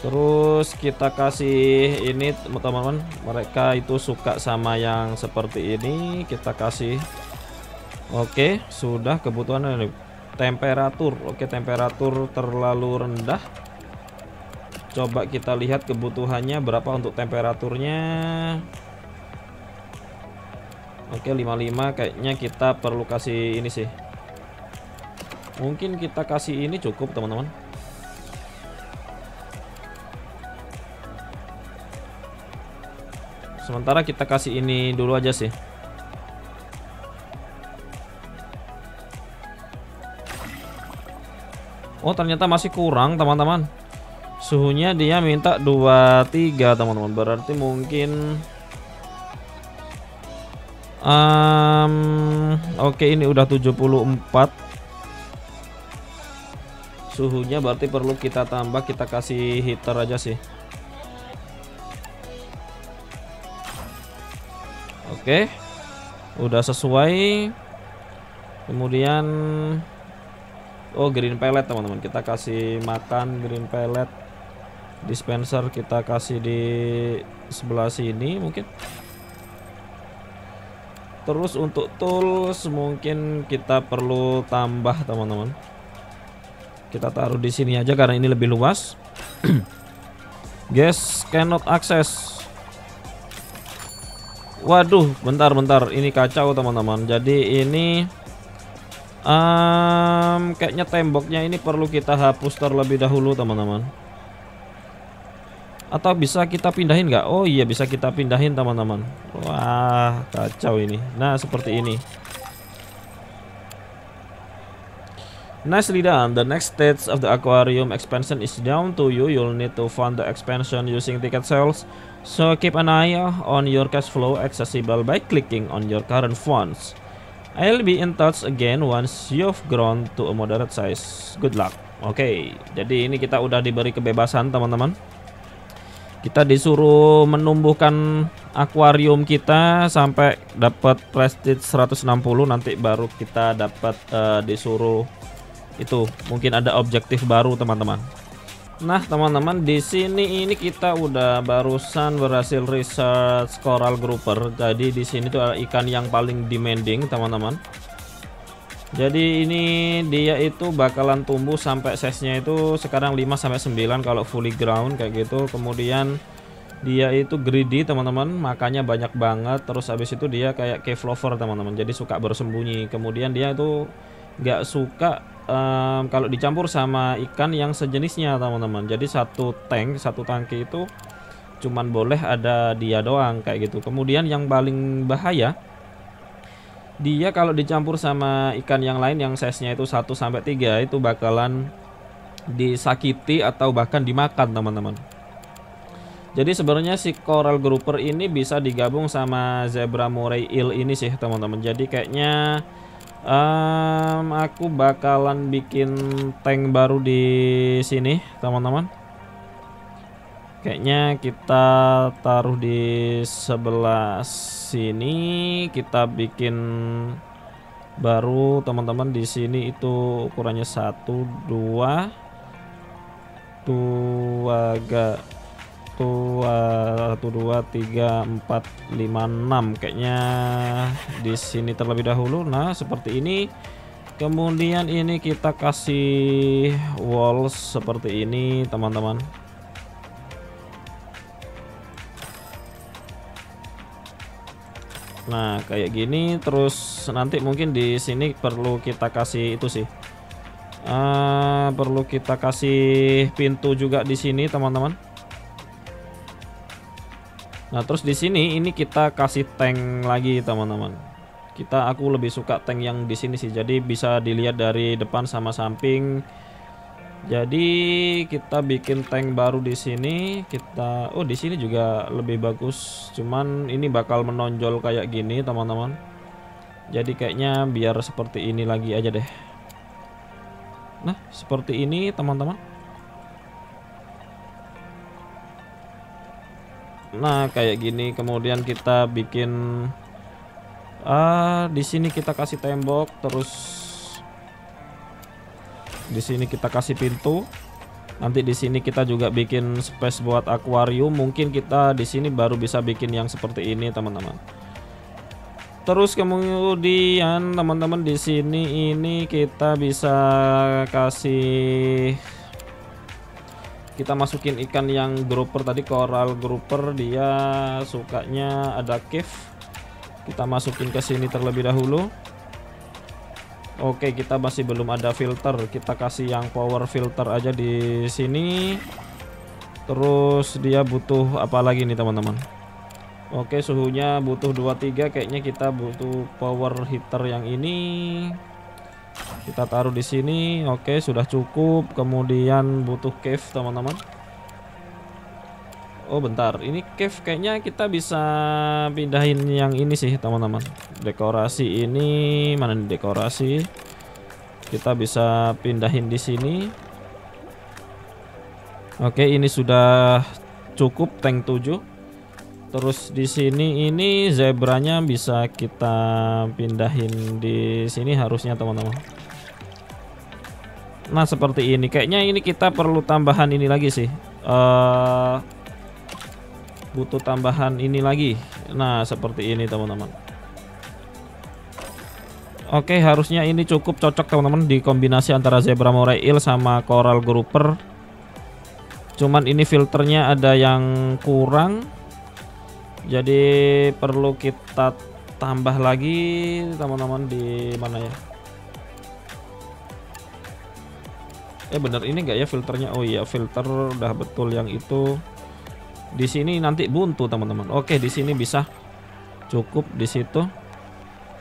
Terus kita kasih ini teman-teman. Mereka itu suka sama yang seperti ini. Kita kasih. Oke sudah kebutuhan ini Temperatur. Oke temperatur terlalu rendah. Coba kita lihat kebutuhannya berapa untuk temperaturnya Oke 55 kayaknya kita perlu kasih ini sih. Mungkin kita kasih ini cukup teman-teman. Sementara kita kasih ini dulu aja sih. Oh ternyata masih kurang teman-teman. Suhunya dia minta 23 teman-teman. Berarti mungkin um, oke ini udah 74 suhunya berarti perlu kita tambah kita kasih heater aja sih. Oke udah sesuai. Kemudian oh green pellet teman-teman. Kita kasih makan green pellet. Dispenser kita kasih di sebelah sini mungkin terus untuk tools mungkin kita perlu tambah teman-teman. Kita taruh di sini aja karena ini lebih luas. [CLEARS THROAT] Guys cannot access. Waduh bentar bentar. Ini kacau teman-teman. Jadi ini um, kayaknya temboknya ini perlu kita hapus terlebih dahulu teman-teman atau bisa kita pindahin nggak Oh iya bisa kita pindahin teman-teman Wah kacau ini Nah seperti ini Nicely done. The next stage of the aquarium expansion is down to you. You'll need to fund the expansion using ticket sales. So keep an eye on your cash flow accessible by clicking on your current funds. I'll be in touch again once you've grown to a moderate size. Good luck. Oke, okay, jadi ini kita udah diberi kebebasan teman-teman. Kita disuruh menumbuhkan akuarium kita sampai dapat prestige 160 nanti baru kita dapat uh, disuruh itu. Mungkin ada objektif baru teman-teman. Nah teman-teman di sini ini kita udah barusan berhasil research coral grouper. Jadi di sini tuh ikan yang paling demanding teman-teman jadi ini dia itu bakalan tumbuh sampai size nya itu sekarang 5 sampai 9 kalau fully ground kayak gitu. Kemudian dia itu greedy teman-teman. Makanya banyak banget. Terus habis itu dia kayak cave lover teman-teman. Jadi suka bersembunyi. Kemudian dia itu nggak suka um, kalau dicampur sama ikan yang sejenisnya teman-teman. Jadi satu tank satu tangki itu cuman boleh ada dia doang kayak gitu. Kemudian yang paling bahaya dia kalau dicampur sama ikan yang lain yang size-nya itu 1 sampai 3 itu bakalan disakiti atau bahkan dimakan teman-teman. Jadi sebenarnya si coral grouper ini bisa digabung sama zebra moray eel ini sih teman-teman. Jadi kayaknya um, aku bakalan bikin tank baru di sini teman-teman kayaknya kita taruh di sebelah sini kita bikin baru teman-teman di sini itu ukurannya satu dua. Dua gak satu dua tiga empat lima enam. Kayaknya di sini terlebih dahulu. Nah seperti ini. Kemudian ini kita kasih walls seperti ini teman-teman nah kayak gini terus nanti mungkin di sini perlu kita kasih itu sih uh, perlu kita kasih pintu juga di sini teman-teman Nah, terus di sini ini kita kasih tank lagi, teman-teman. Kita aku lebih suka tank yang di sini sih. Jadi bisa dilihat dari depan sama samping. Jadi kita bikin tank baru di sini. Kita oh di sini juga lebih bagus. Cuman ini bakal menonjol kayak gini, teman-teman. Jadi kayaknya biar seperti ini lagi aja deh. Nah, seperti ini, teman-teman. Nah, kayak gini kemudian kita bikin ah di sini kita kasih tembok terus di sini kita kasih pintu. Nanti di sini kita juga bikin space buat akuarium. Mungkin kita di sini baru bisa bikin yang seperti ini, teman-teman. Terus kemudian teman-teman di sini ini kita bisa kasih kita masukin ikan yang grouper tadi coral grouper dia sukanya ada cave kita masukin ke sini terlebih dahulu Oke kita masih belum ada filter. Kita kasih yang power filter aja di sini. Terus dia butuh apa lagi nih teman-teman? Oke suhunya butuh 23 kayaknya kita butuh power heater yang ini. Kita taruh di sini. Oke sudah cukup. Kemudian butuh cave teman-teman Oh bentar ini cave kayaknya kita bisa pindahin yang ini sih teman-teman dekorasi ini mana nih dekorasi kita bisa pindahin di sini Oke, ini sudah cukup tank 7. Terus di sini ini zebranya bisa kita pindahin di sini harusnya teman-teman. Nah, seperti ini. Kayaknya ini kita perlu tambahan ini lagi sih. Uh, butuh tambahan ini lagi. Nah, seperti ini teman-teman. Oke, harusnya ini cukup cocok teman-teman di kombinasi antara zebra morail sama coral grouper. Cuman ini filternya ada yang kurang. Jadi perlu kita tambah lagi teman-teman di mana ya? Eh bener ini enggak ya filternya? Oh iya, filter udah betul yang itu. Di sini nanti buntu teman-teman. Oke, di sini bisa cukup di situ.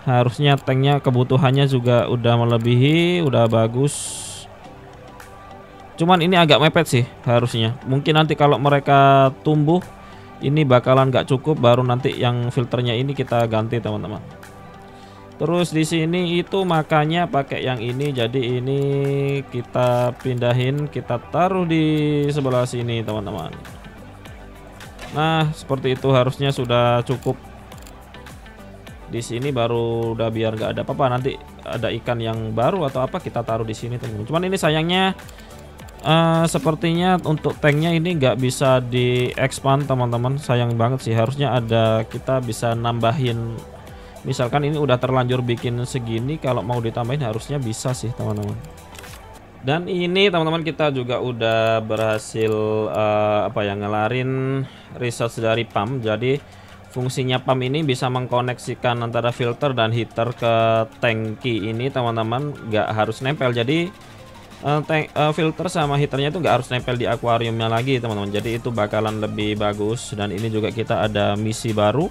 Harusnya tanknya kebutuhannya juga udah melebihi udah bagus. Cuman ini agak mepet sih harusnya. Mungkin nanti kalau mereka tumbuh ini bakalan gak cukup baru nanti yang filternya ini kita ganti teman-teman. Terus di sini itu makanya pakai yang ini jadi ini kita pindahin kita taruh di sebelah sini teman-teman nah seperti itu harusnya sudah cukup. Di sini baru udah biar nggak ada apa-apa. Nanti ada ikan yang baru atau apa kita taruh di sini teman-teman. Cuman ini sayangnya uh, sepertinya untuk tanknya ini nggak bisa di expand teman-teman. Sayang banget sih harusnya ada kita bisa nambahin. Misalkan ini udah terlanjur bikin segini kalau mau ditambahin harusnya bisa sih teman-teman dan ini teman-teman kita juga udah berhasil uh, apa ya ngelarin research dari PAM jadi Fungsinya pump ini bisa mengkoneksikan antara filter dan heater ke tangki ini teman-teman. Nggak harus nempel. Jadi uh, tank, uh, filter sama heaternya itu nggak harus nempel di akuariumnya lagi teman-teman. Jadi itu bakalan lebih bagus. Dan ini juga kita ada misi baru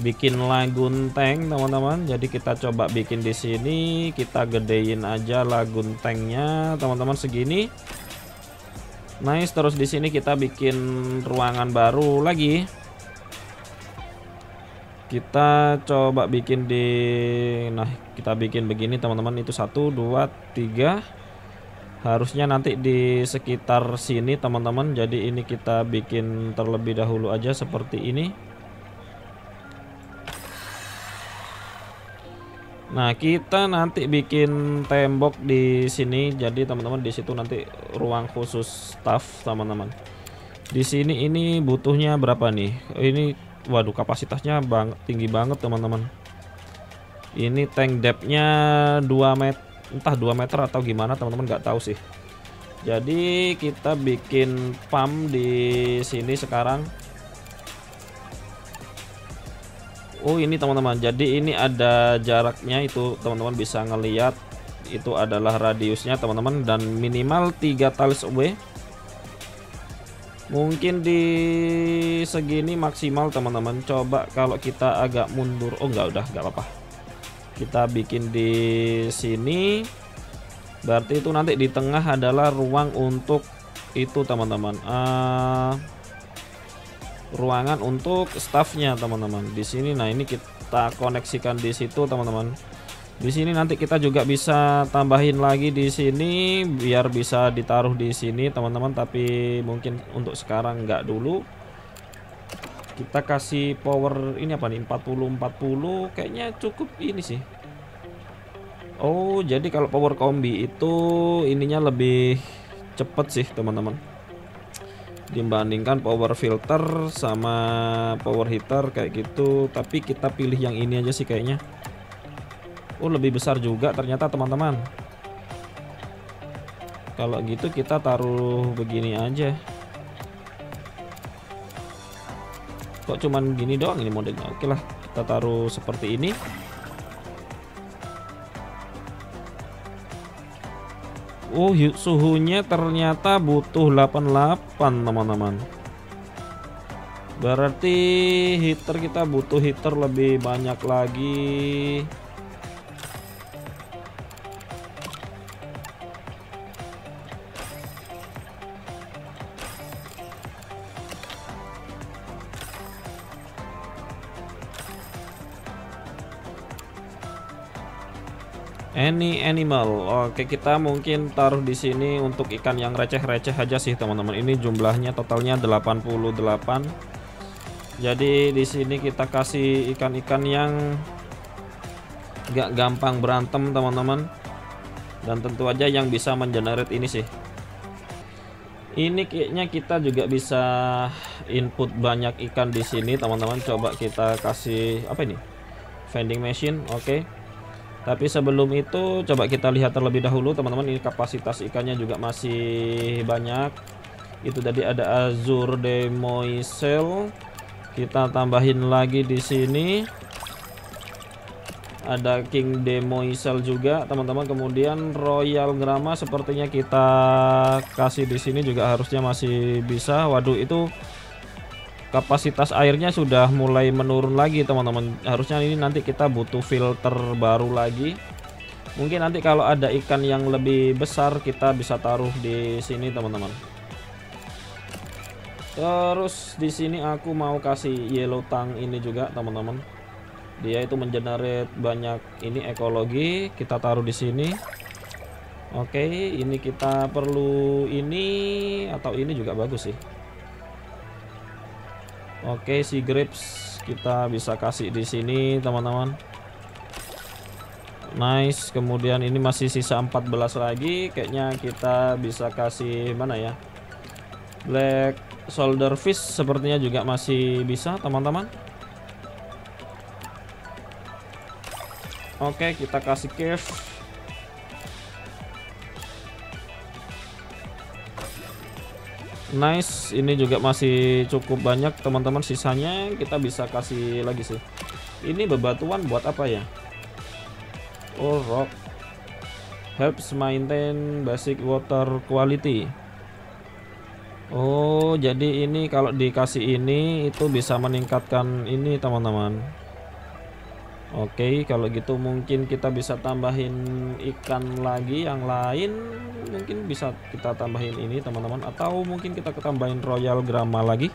bikin lagun tank teman-teman. Jadi kita coba bikin di sini. Kita gedein aja lagun tanknya teman-teman. Segini. Nice. Terus di sini kita bikin ruangan baru lagi. Kita coba bikin di nah kita bikin begini teman-teman. Itu satu dua tiga. Harusnya nanti di sekitar sini teman-teman. Jadi ini kita bikin terlebih dahulu aja seperti ini nah kita nanti bikin tembok di sini. Jadi teman-teman di situ nanti ruang khusus staff teman-teman. Di sini ini butuhnya berapa nih? Ini waduh kapasitasnya bang tinggi banget teman-teman. Ini tank depthnya 2 meter entah 2 meter atau gimana teman-teman nggak tahu sih. Jadi kita bikin pump di sini sekarang Oh ini teman-teman jadi ini ada jaraknya itu teman-teman bisa ngeliat itu adalah radiusnya teman-teman dan minimal 3 talis away Mungkin di segini maksimal teman-teman. Coba kalau kita agak mundur. Oh enggak udah enggak apa-apa. Kita bikin di sini. Berarti itu nanti di tengah adalah ruang untuk itu teman-teman. Uh, ruangan untuk staffnya teman-teman. Di sini nah ini kita koneksikan di situ teman-teman. Di sini nanti kita juga bisa tambahin lagi di sini biar bisa ditaruh di sini teman-teman tapi mungkin untuk sekarang nggak dulu. Kita kasih power ini apa nih 40 40 kayaknya cukup ini sih. Oh, jadi kalau power kombi itu ininya lebih cepet sih teman-teman. Dibandingkan power filter sama power heater kayak gitu, tapi kita pilih yang ini aja sih kayaknya. Oh lebih besar juga ternyata teman-teman. Kalau gitu kita taruh begini aja. Kok cuman gini doang ini modelnya? Oke lah kita taruh seperti ini Oh suhunya ternyata butuh 88 teman-teman. Berarti heater kita butuh heater lebih banyak lagi Any animal. Oke, kita mungkin taruh di sini untuk ikan yang receh-receh aja sih, teman-teman. Ini jumlahnya totalnya 88. Jadi di sini kita kasih ikan-ikan yang gak gampang berantem, teman-teman. Dan tentu aja yang bisa mengenerate ini sih. Ini kayaknya kita juga bisa input banyak ikan di sini, teman-teman. Coba kita kasih apa ini? Vending machine. Oke. Okay tapi sebelum itu coba kita lihat terlebih dahulu teman-teman ini kapasitas ikannya juga masih banyak. Itu tadi ada Azur Demoisel. Kita tambahin lagi di sini. Ada King Demoisel juga teman-teman. Kemudian Royal Grama sepertinya kita kasih di sini juga harusnya masih bisa. Waduh itu kapasitas airnya sudah mulai menurun lagi teman-teman. Harusnya ini nanti kita butuh filter baru lagi. Mungkin nanti kalau ada ikan yang lebih besar kita bisa taruh di sini teman-teman. Terus di sini aku mau kasih yellow tang ini juga teman-teman. Dia itu mengenerate banyak ini ekologi. Kita taruh di sini. Oke ini kita perlu ini atau ini juga bagus sih Oke, si grips kita bisa kasih di sini, teman-teman. Nice. Kemudian ini masih sisa 14 lagi. Kayaknya kita bisa kasih mana ya? Black shoulder fish sepertinya juga masih bisa, teman-teman. Oke, kita kasih cave. Nice, ini juga masih cukup banyak teman-teman sisanya kita bisa kasih lagi sih. Ini bebatuan buat apa ya? Oh, rock. Helps maintain basic water quality. Oh, jadi ini kalau dikasih ini itu bisa meningkatkan ini teman-teman. Oke, kalau gitu mungkin kita bisa tambahin ikan lagi yang lain. Mungkin bisa kita tambahin ini teman-teman atau mungkin kita tambahin royal grama lagi.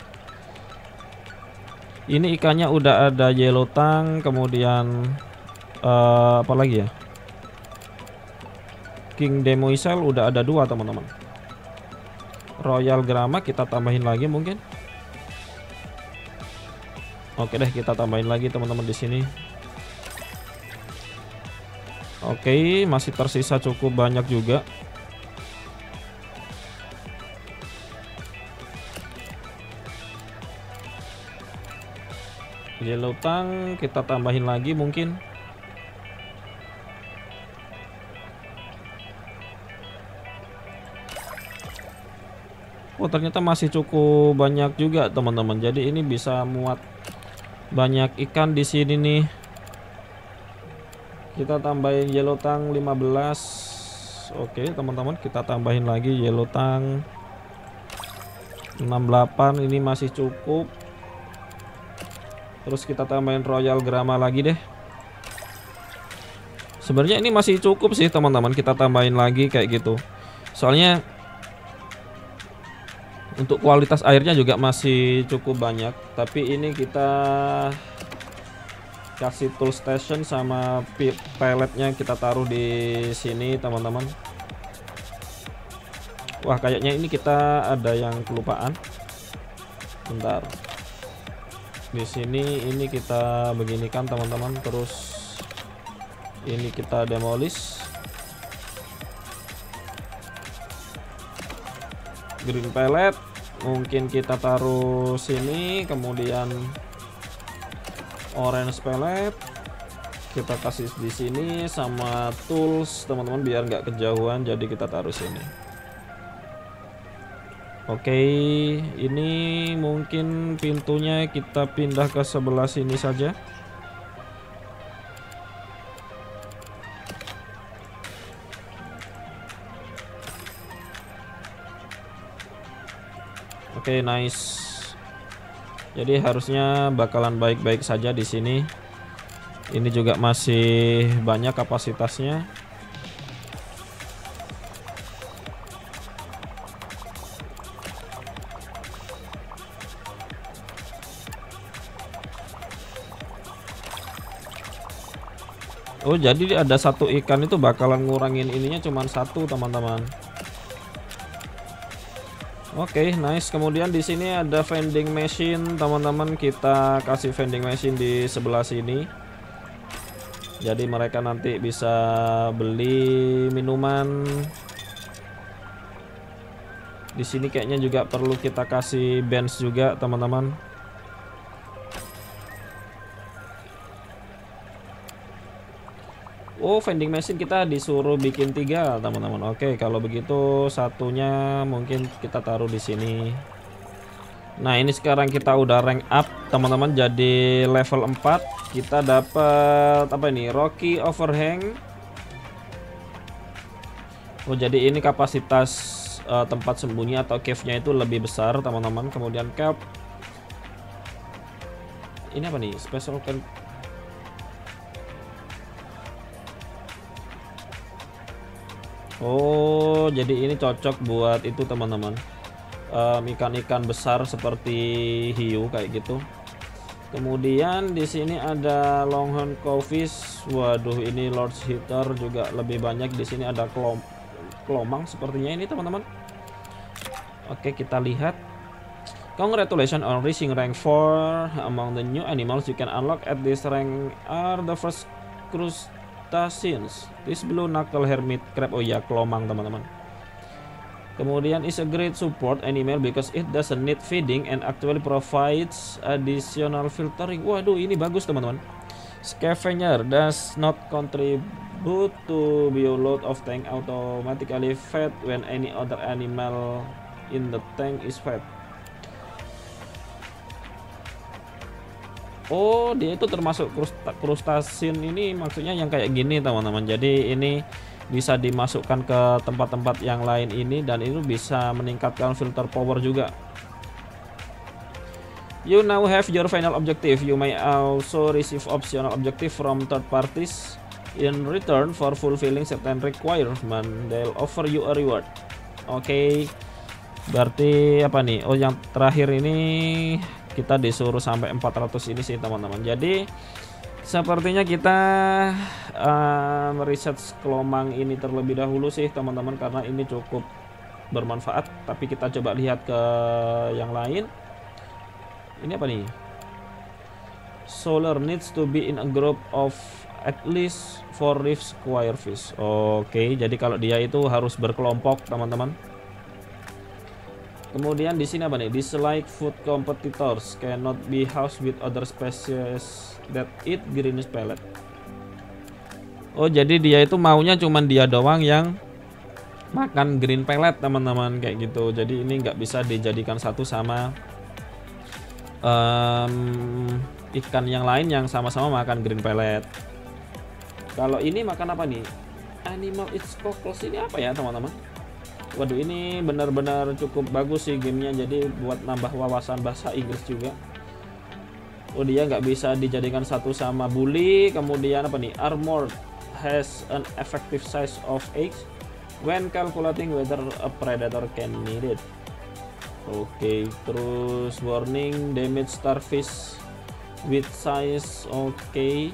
Ini ikannya udah ada yellow tang, kemudian uh, apa lagi ya? King Demoisel udah ada dua teman-teman. Royal grama kita tambahin lagi mungkin. Oke deh, kita tambahin lagi teman-teman di sini. Oke, masih tersisa cukup banyak juga. Yellow tang kita tambahin lagi mungkin. Oh ternyata masih cukup banyak juga teman-teman. Jadi ini bisa muat banyak ikan di sini nih kita tambahin yellow tang 15 oke teman-teman kita tambahin lagi yellow tang 68 ini masih cukup. Terus kita tambahin royal grama lagi deh. Sebenarnya ini masih cukup sih teman-teman. Kita tambahin lagi kayak gitu. Soalnya untuk kualitas airnya juga masih cukup banyak. Tapi ini kita kasih tool station sama pelletnya kita taruh di sini teman-teman. Wah kayaknya ini kita ada yang kelupaan. Bentar. Di sini ini kita beginikan teman-teman. Terus ini kita demolish green pellet mungkin kita taruh sini kemudian orange pellet. Kita kasih di sini sama tools teman-teman biar nggak kejauhan jadi kita taruh sini. Oke ini mungkin pintunya kita pindah ke sebelah sini saja. Oke nice jadi harusnya bakalan baik-baik saja di sini. Ini juga masih banyak kapasitasnya. Oh jadi ada satu ikan itu bakalan ngurangin ininya cuman satu teman-teman. Oke, okay, nice. Kemudian di sini ada vending machine, teman-teman. Kita kasih vending machine di sebelah sini. Jadi mereka nanti bisa beli minuman. Di sini kayaknya juga perlu kita kasih bench juga, teman-teman. Oh vending machine kita disuruh bikin tiga teman-teman. Oke kalau begitu satunya mungkin kita taruh di sini. Nah ini sekarang kita udah rank up teman-teman. Jadi level 4 Kita dapat apa ini Rocky Overhang. Oh jadi ini kapasitas uh, tempat sembunyi atau cave-nya itu lebih besar teman-teman. Kemudian cap. Ini apa nih? Special Oh, jadi ini cocok buat itu teman-teman. Ikan-ikan um, besar seperti hiu kayak gitu. Kemudian di sini ada longhorn cowfish. Waduh, ini Lord's Hitter juga lebih banyak. Di sini ada kelom kelomang sepertinya ini teman-teman. Oke, kita lihat. Congratulations on reaching rank 4. Among the new animals you can unlock at this rank are the first cruise crustaceans. This blue knuckle hermit crab. Oh ya, kelomang teman-teman. Kemudian is a great support animal because it doesn't need feeding and actually provides additional filtering. Waduh, ini bagus teman-teman. Scavenger does not contribute to bioload of tank automatically fed when any other animal in the tank is fed. Oh dia itu termasuk krustasin ini maksudnya yang kayak gini teman-teman jadi ini bisa dimasukkan ke tempat-tempat yang lain ini dan itu bisa meningkatkan filter power juga You now have your final objective. You may also receive optional objective from third parties. In return for fulfilling certain requirement, they'll offer you a reward. Oke. Okay. Berarti apa nih? Oh, yang terakhir ini kita disuruh sampai 400 ini sih teman-teman. Jadi sepertinya kita uh, research kelomang ini terlebih dahulu sih teman-teman karena ini cukup bermanfaat. Tapi kita coba lihat ke yang lain. Ini apa nih? Solar needs to be in a group of at least four reef square fish oke okay, jadi kalau dia itu harus berkelompok teman-teman Kemudian di sini apa nih? Dislike food competitors cannot be housed with other species that eat greenish pellet. Oh, jadi dia itu maunya cuman dia doang yang makan green pellet, teman-teman, kayak gitu. Jadi ini nggak bisa dijadikan satu sama um, ikan yang lain yang sama-sama makan green pellet. Kalau ini makan apa nih? Animal eats cockles ini apa ya, teman-teman? Waduh ini benar-benar cukup bagus sih gamenya. Jadi buat nambah wawasan bahasa Inggris juga. Oh dia nggak bisa dijadikan satu sama bully. Kemudian apa nih? Armor has an effective size of eggs when calculating whether a predator can need it. Oke okay, terus warning damage starfish with size oke. Okay.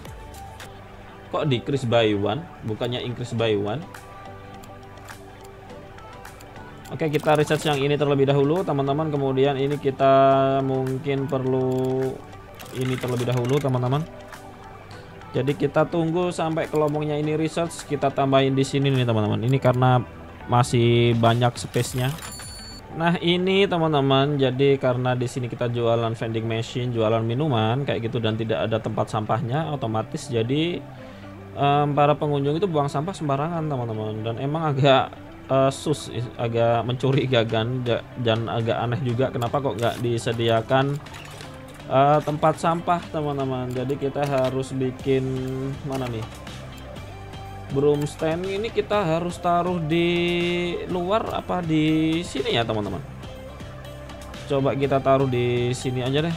kok decrease by one bukannya increase by one Oke kita research yang ini terlebih dahulu. Teman-teman kemudian ini kita mungkin perlu ini terlebih dahulu teman-teman. Jadi kita tunggu sampai kelompoknya ini research. Kita tambahin di sini nih teman-teman. Ini karena masih banyak space-nya. Nah ini teman-teman jadi karena di sini kita jualan vending machine jualan minuman kayak gitu dan tidak ada tempat sampahnya otomatis. Jadi um, para pengunjung itu buang sampah sembarangan teman-teman. Dan emang agak uh, sus agak mencurigakan dan agak aneh juga kenapa kok nggak disediakan uh, tempat sampah teman-teman. Jadi kita harus bikin mana nih broom stand. Ini kita harus taruh di luar apa di sini ya teman-teman? Coba kita taruh di sini aja deh.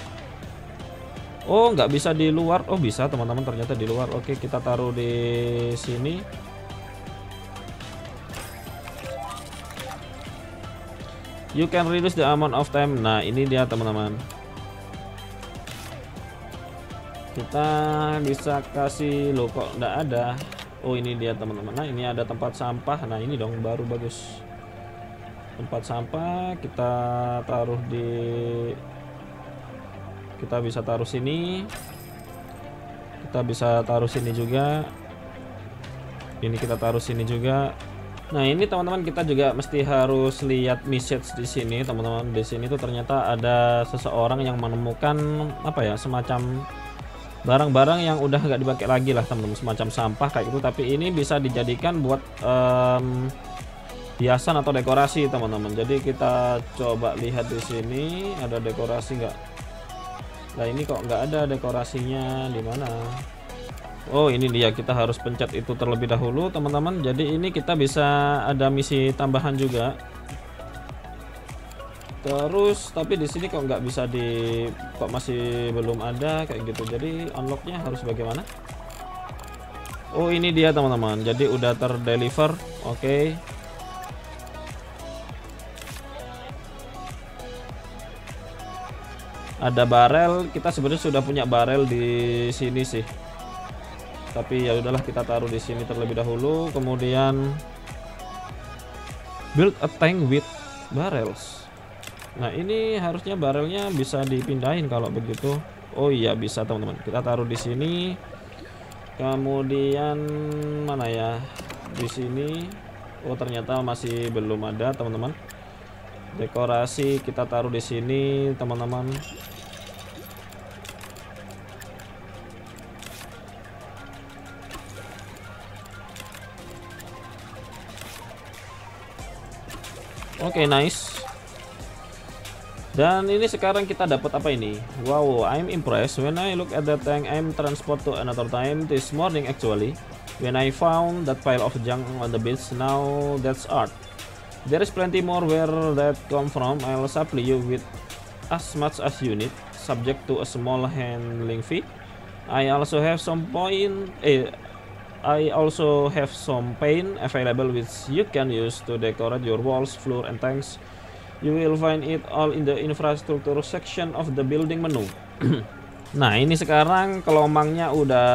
Oh nggak bisa di luar? Oh bisa teman-teman ternyata di luar. Oke kita taruh di sini You can reduce the amount of time. Nah, ini dia teman-teman. kita bisa kasih lo kok ada? Oh ini dia teman-teman. Nah ini ada tempat sampah. Nah ini dong baru bagus. Tempat sampah kita taruh di kita bisa taruh sini. Kita bisa taruh sini juga. Ini kita taruh sini juga nah ini teman-teman kita juga mesti harus lihat message di sini teman-teman. Di sini tuh ternyata ada seseorang yang menemukan apa ya semacam barang-barang yang udah nggak dipakai lagi lah teman-teman. Semacam sampah kayak gitu. Tapi ini bisa dijadikan buat um, hiasan atau dekorasi teman-teman. Jadi kita coba lihat di sini ada dekorasi nggak? Nah ini kok nggak ada dekorasinya? Di mana Oh ini dia. Kita harus pencet itu terlebih dahulu teman-teman. Jadi ini kita bisa ada misi tambahan juga. Terus tapi di sini kok nggak bisa di kok masih belum ada kayak gitu. Jadi unlocknya harus bagaimana? Oh ini dia teman-teman. Jadi udah terdeliver. Oke. Okay. ada barel. Kita sebenarnya sudah punya barel di sini sih tapi ya udahlah kita taruh di sini terlebih dahulu. Kemudian build a tank with barrels. Nah ini harusnya barrelnya bisa dipindahin kalau begitu. Oh iya bisa teman-teman. Kita taruh di sini. Kemudian mana ya? Di sini. Oh ternyata masih belum ada teman-teman. Dekorasi kita taruh di sini teman-teman Oke, okay, nice. Dan ini sekarang kita dapat apa ini? Wow, I'm impressed. When I look at that tank, I'm transport to another time this morning actually. When I found that pile of junk on the beach, now that's art. There is plenty more where that come from. I'll supply you with as much as you need, subject to a small handling fee. I also have some point. Eh, I also have some paint available which you can use to decorate your walls, floor, and tanks. You will find it all in the infrastructure section of the building menu. [CLEARS THROAT] nah ini sekarang kelomangnya udah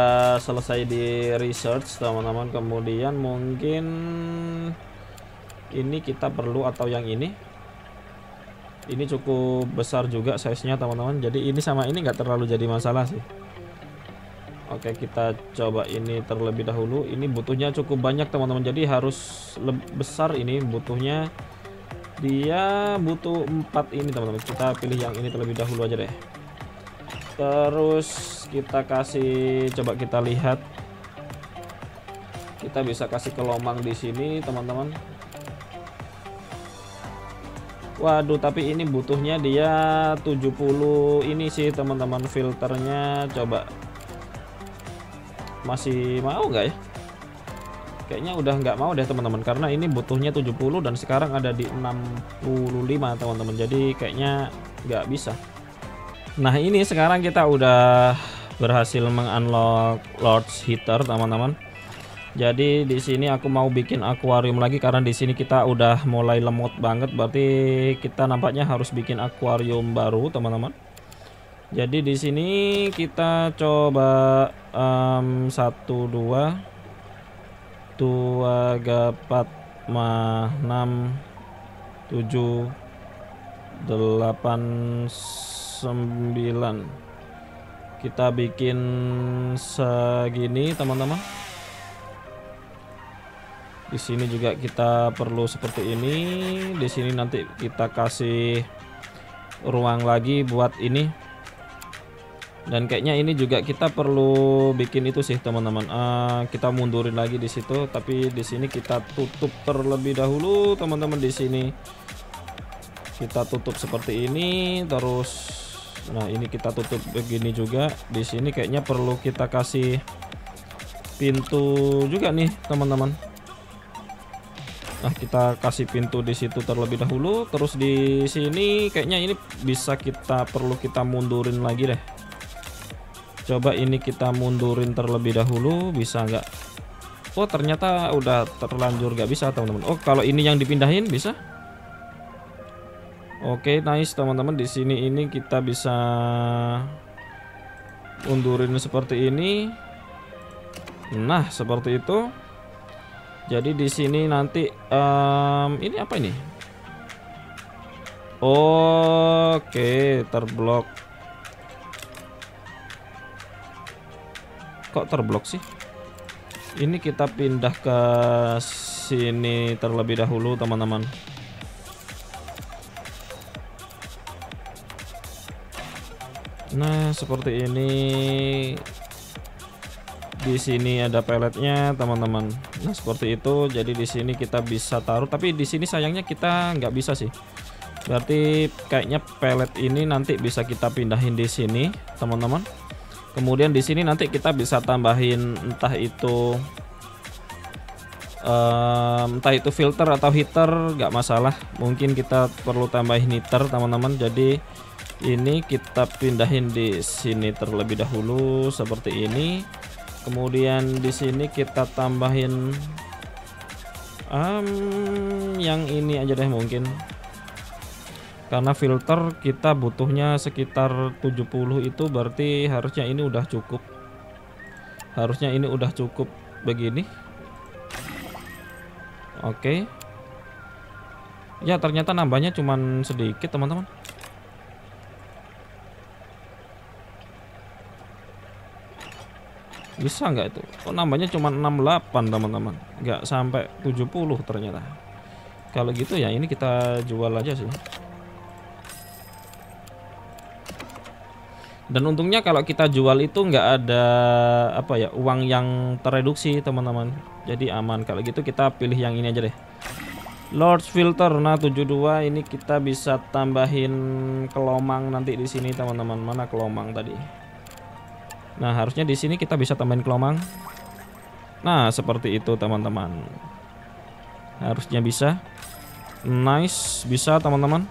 selesai di research teman-teman. Kemudian mungkin ini kita perlu atau yang ini. Ini cukup besar juga size-nya teman-teman. Jadi ini sama ini nggak terlalu jadi masalah sih. Oke kita coba ini terlebih dahulu. Ini butuhnya cukup banyak teman-teman. Jadi harus besar ini butuhnya. Dia butuh empat ini teman-teman. Kita pilih yang ini terlebih dahulu aja deh. Terus kita kasih coba kita lihat. Kita bisa kasih kelomang di sini teman-teman. Waduh tapi ini butuhnya dia 70 ini sih teman-teman filternya. Coba masih mau nggak ya? Kayaknya udah nggak mau deh teman-teman. Karena ini butuhnya 70 dan sekarang ada di 65 teman-teman. Jadi kayaknya nggak bisa. Nah ini sekarang kita udah berhasil mengunlock Lord's Heater teman-teman. Jadi di sini aku mau bikin akuarium lagi karena di sini kita udah mulai lemot banget. Berarti kita nampaknya harus bikin akuarium baru teman-teman. Jadi di sini kita coba um, satu dua. Dua gapat ma enam tujuh delapan sembilan. Kita bikin segini teman-teman. Di sini juga kita perlu seperti ini. Di sini nanti kita kasih ruang lagi buat ini dan kayaknya ini juga kita perlu bikin itu sih teman-teman. Uh, kita mundurin lagi di situ tapi di sini kita tutup terlebih dahulu teman-teman di sini. Kita tutup seperti ini terus nah ini kita tutup begini juga. Di sini kayaknya perlu kita kasih pintu juga nih teman-teman. Nah kita kasih pintu di situ terlebih dahulu terus di sini kayaknya ini bisa kita perlu kita mundurin lagi deh coba ini kita mundurin terlebih dahulu bisa nggak? Oh ternyata udah terlanjur nggak bisa teman-teman. Oh kalau ini yang dipindahin bisa? Oke nice teman-teman. Di sini ini kita bisa undurin seperti ini. Nah seperti itu. Jadi di sini nanti um, ini apa ini? Oke terblok kok terblok sih ini kita pindah ke sini terlebih dahulu teman-teman Nah, seperti ini. Di sini ada peletnya, teman-teman. Nah, seperti itu. Jadi di sini kita bisa taruh, tapi di sini sayangnya kita nggak bisa sih. Berarti kayaknya pelet ini nanti bisa kita pindahin di sini, teman-teman. Kemudian di sini nanti kita bisa tambahin entah itu um, entah itu filter atau heater nggak masalah. Mungkin kita perlu tambahin heater teman-teman. Jadi ini kita pindahin di sini terlebih dahulu seperti ini. Kemudian di sini kita tambahin um, yang ini aja deh mungkin karena filter kita butuhnya sekitar 70 itu berarti harusnya ini udah cukup. Harusnya ini udah cukup begini. Oke. Ya ternyata nambahnya cuman sedikit teman-teman. Bisa nggak itu? Kok nambahnya cuma 68 teman-teman? Nggak sampai 70 ternyata. Kalau gitu ya ini kita jual aja sih Dan untungnya kalau kita jual itu nggak ada apa ya uang yang tereduksi teman-teman. Jadi aman. Kalau gitu kita pilih yang ini aja deh. Lord's Filter nah 72 ini kita bisa tambahin kelomang nanti di sini teman-teman. Mana kelomang tadi? Nah, harusnya di sini kita bisa tambahin kelomang. Nah, seperti itu teman-teman. Harusnya bisa. Nice, bisa teman-teman.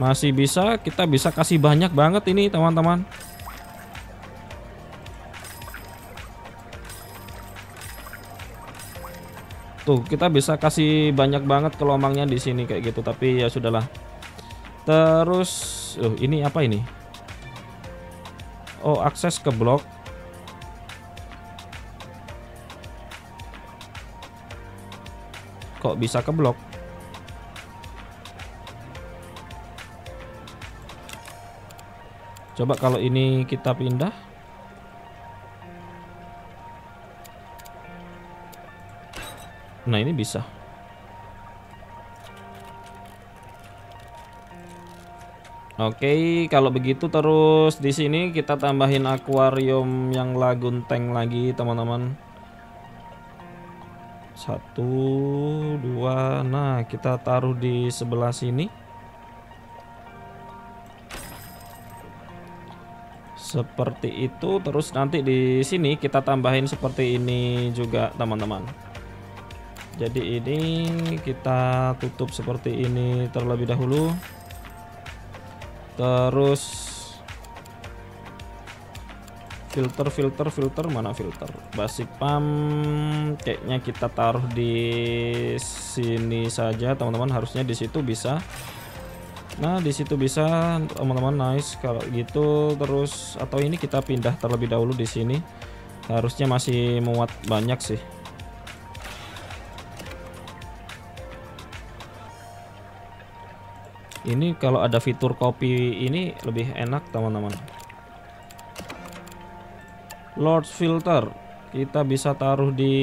Masih bisa, kita bisa kasih banyak banget ini teman-teman. Tuh, kita bisa kasih banyak banget kelomangnya di sini kayak gitu, tapi ya sudahlah. Terus, uh, ini apa ini? Oh, akses ke blok. Kok bisa ke blok? Coba kalau ini kita pindah. Nah, ini bisa. Oke, kalau begitu terus di sini kita tambahin akuarium yang lagun tank lagi, teman-teman. Satu, dua, nah kita taruh di sebelah sini. Seperti itu, terus nanti di sini kita tambahin seperti ini juga, teman-teman. Jadi ini kita tutup seperti ini terlebih dahulu. Terus filter filter filter mana filter? Basic pump kayaknya kita taruh di sini saja teman-teman. Harusnya di situ bisa nah di situ bisa teman-teman nice kalau gitu. Terus atau ini kita pindah terlebih dahulu di sini. Harusnya masih muat banyak sih. Ini kalau ada fitur kopi ini lebih enak teman-teman. Lord filter kita bisa taruh di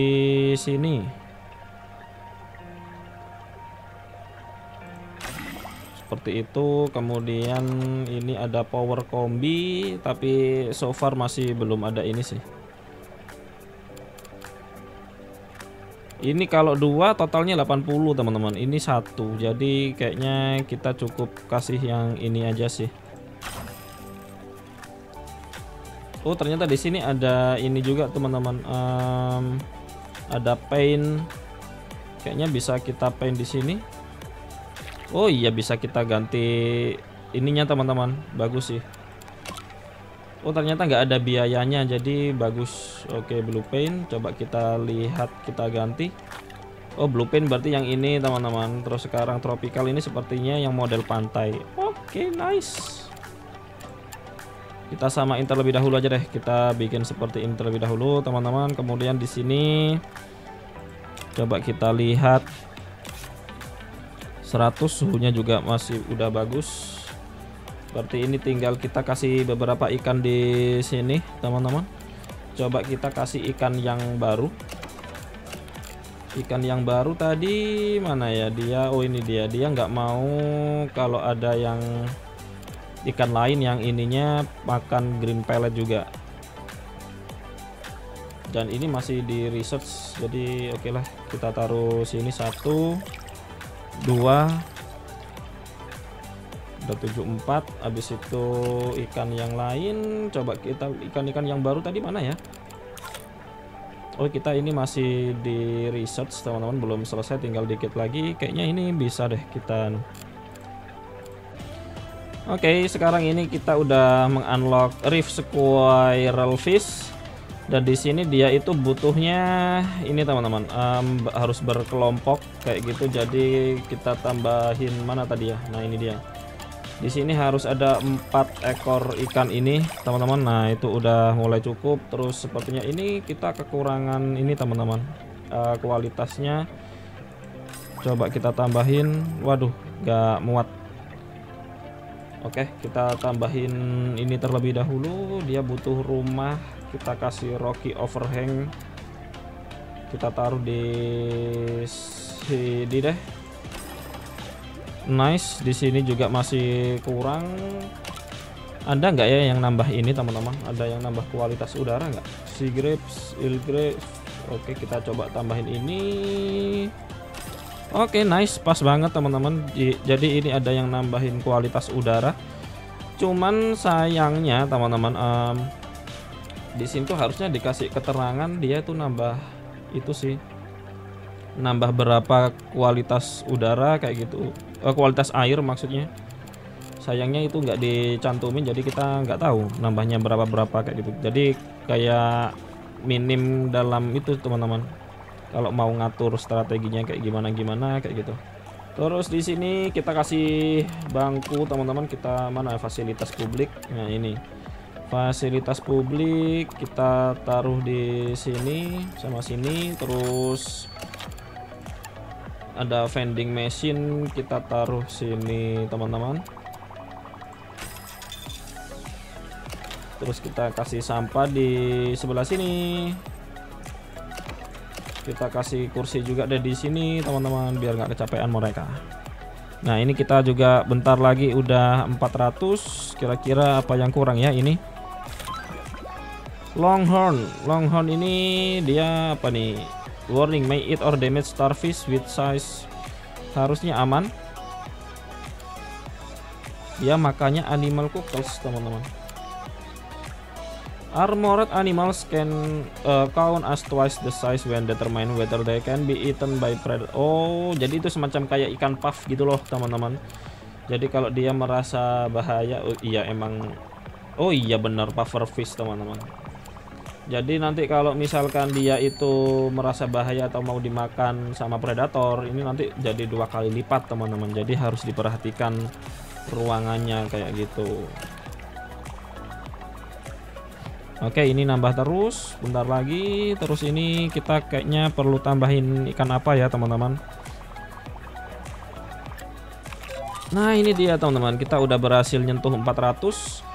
sini seperti itu kemudian ini ada power kombi tapi so far masih belum ada ini sih Ini kalau dua totalnya 80 teman-teman. Ini satu. Jadi kayaknya kita cukup kasih yang ini aja sih. Oh ternyata di sini ada ini juga teman-teman. Um, ada paint. Kayaknya bisa kita paint di sini. Oh iya bisa kita ganti ininya teman-teman. Bagus sih. Oh ternyata nggak ada biayanya jadi bagus. Oke blue paint. Coba kita lihat kita ganti. Oh blue paint berarti yang ini teman-teman. Terus sekarang tropical ini sepertinya yang model pantai. Oke nice. Kita samain terlebih dahulu aja deh. Kita bikin seperti ini terlebih dahulu teman-teman. Kemudian di sini coba kita lihat 100 suhunya juga masih udah bagus. Seperti ini tinggal kita kasih beberapa ikan di sini teman-teman. Coba kita kasih ikan yang baru. Ikan yang baru tadi mana ya dia? Oh ini dia. Dia nggak mau kalau ada yang ikan lain yang ininya makan green pellet juga. Dan ini masih di research jadi oke okay lah kita taruh sini satu dua udah 74 habis itu ikan yang lain coba kita ikan-ikan yang baru tadi mana ya? Oh kita ini masih di research teman-teman belum selesai tinggal dikit lagi. Kayaknya ini bisa deh kita Oke, okay, sekarang ini kita udah mengunlock Reef Squirrel Fish dan di sini dia itu butuhnya ini teman-teman um, harus berkelompok kayak gitu. Jadi kita tambahin mana tadi ya? Nah ini dia. Di sini harus ada empat ekor ikan ini teman-teman. Nah itu udah mulai cukup. Terus sepertinya ini kita kekurangan ini teman-teman uh, kualitasnya. Coba kita tambahin. Waduh, gak muat Oke, kita tambahin ini terlebih dahulu. Dia butuh rumah. Kita kasih Rocky overhang. Kita taruh di sini deh. Nice, di sini juga masih kurang. Ada nggak ya yang nambah ini teman-teman? Ada yang nambah kualitas udara nggak? Sea grapes, eel grapes. Oke, kita coba tambahin ini. Oke, nice, pas banget teman-teman. Jadi ini ada yang nambahin kualitas udara. Cuman sayangnya teman-teman, um, di sini tuh harusnya dikasih keterangan dia tuh nambah itu sih, nambah berapa kualitas udara kayak gitu, uh, kualitas air maksudnya. Sayangnya itu nggak dicantumin, jadi kita nggak tahu nambahnya berapa berapa kayak gitu. Jadi kayak minim dalam itu teman-teman. Kalau mau ngatur strateginya kayak gimana gimana kayak gitu. Terus di sini kita kasih bangku teman-teman. Kita mana fasilitas publik. Nah ini fasilitas publik kita taruh di sini sama sini terus ada vending machine kita taruh sini teman-teman. Terus kita kasih sampah di sebelah sini. Kita kasih kursi juga deh di sini teman-teman biar nggak kecapean mereka. Nah ini kita juga bentar lagi udah 400 kira-kira apa yang kurang ya ini longhorn longhorn ini dia apa nih warning may eat or damage starfish with size harusnya aman ya makanya animal cookers teman-teman Armored animals can uh, count as twice the size when determine whether they can be eaten by predator. Oh, jadi itu semacam kayak ikan puff gitu loh, teman-teman. Jadi kalau dia merasa bahaya, oh iya emang Oh iya benar puffer fish, teman-teman. Jadi nanti kalau misalkan dia itu merasa bahaya atau mau dimakan sama predator, ini nanti jadi dua kali lipat, teman-teman. Jadi harus diperhatikan ruangannya kayak gitu. Oke ini nambah terus bentar lagi terus ini kita kayaknya perlu tambahin ikan apa ya teman-teman Nah ini dia teman-teman kita udah berhasil nyentuh 400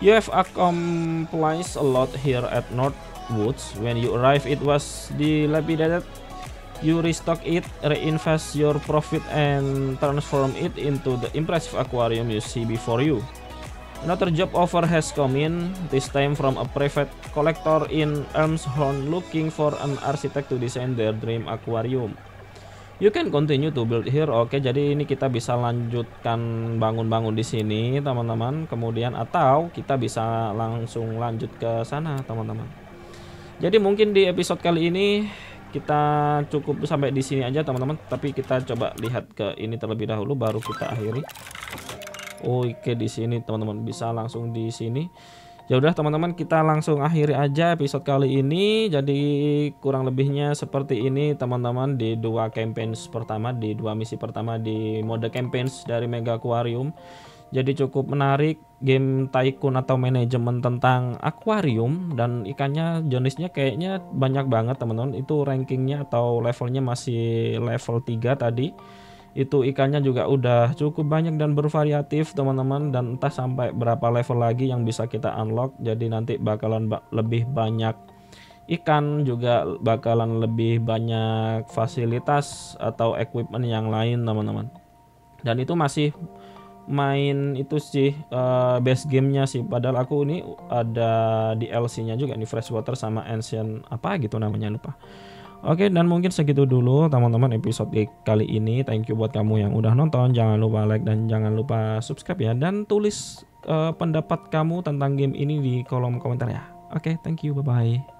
You have accomplished a lot here at North Woods. When you arrive it was dilapidated You restock it, reinvest your profit and transform it into the impressive aquarium you see before you. Another job offer has come in, this time from a private collector in Elmshorn looking for an architect to design their dream aquarium. You can continue to build here. Oke, jadi ini kita bisa lanjutkan bangun-bangun di sini, teman-teman. Kemudian atau kita bisa langsung lanjut ke sana, teman-teman. Jadi mungkin di episode kali ini kita cukup sampai di sini aja, teman-teman. Tapi kita coba lihat ke ini terlebih dahulu baru kita akhiri. Oke di sini teman-teman bisa langsung di sini. Ya udah teman-teman kita langsung akhiri aja episode kali ini. Jadi kurang lebihnya seperti ini teman-teman di dua campaigns pertama di dua misi pertama di mode campaigns dari Mega Aquarium. jadi cukup menarik game tycoon atau manajemen tentang akuarium dan ikannya jenisnya kayaknya banyak banget teman-teman itu rankingnya atau levelnya masih level 3 tadi itu ikannya juga udah cukup banyak dan bervariatif teman-teman. Dan entah sampai berapa level lagi yang bisa kita unlock. Jadi nanti bakalan ba lebih banyak ikan juga bakalan lebih banyak fasilitas atau equipment yang lain teman-teman. Dan itu masih main itu sih uh, base gamenya sih. Padahal aku ini ada DLC-nya juga nih Freshwater sama Ancient apa gitu namanya lupa Oke dan mungkin segitu dulu teman-teman episode kali ini. Thank you buat kamu yang udah nonton. Jangan lupa like dan jangan lupa subscribe ya. Dan tulis uh, pendapat kamu tentang game ini di kolom komentar ya. Oke thank you. Bye bye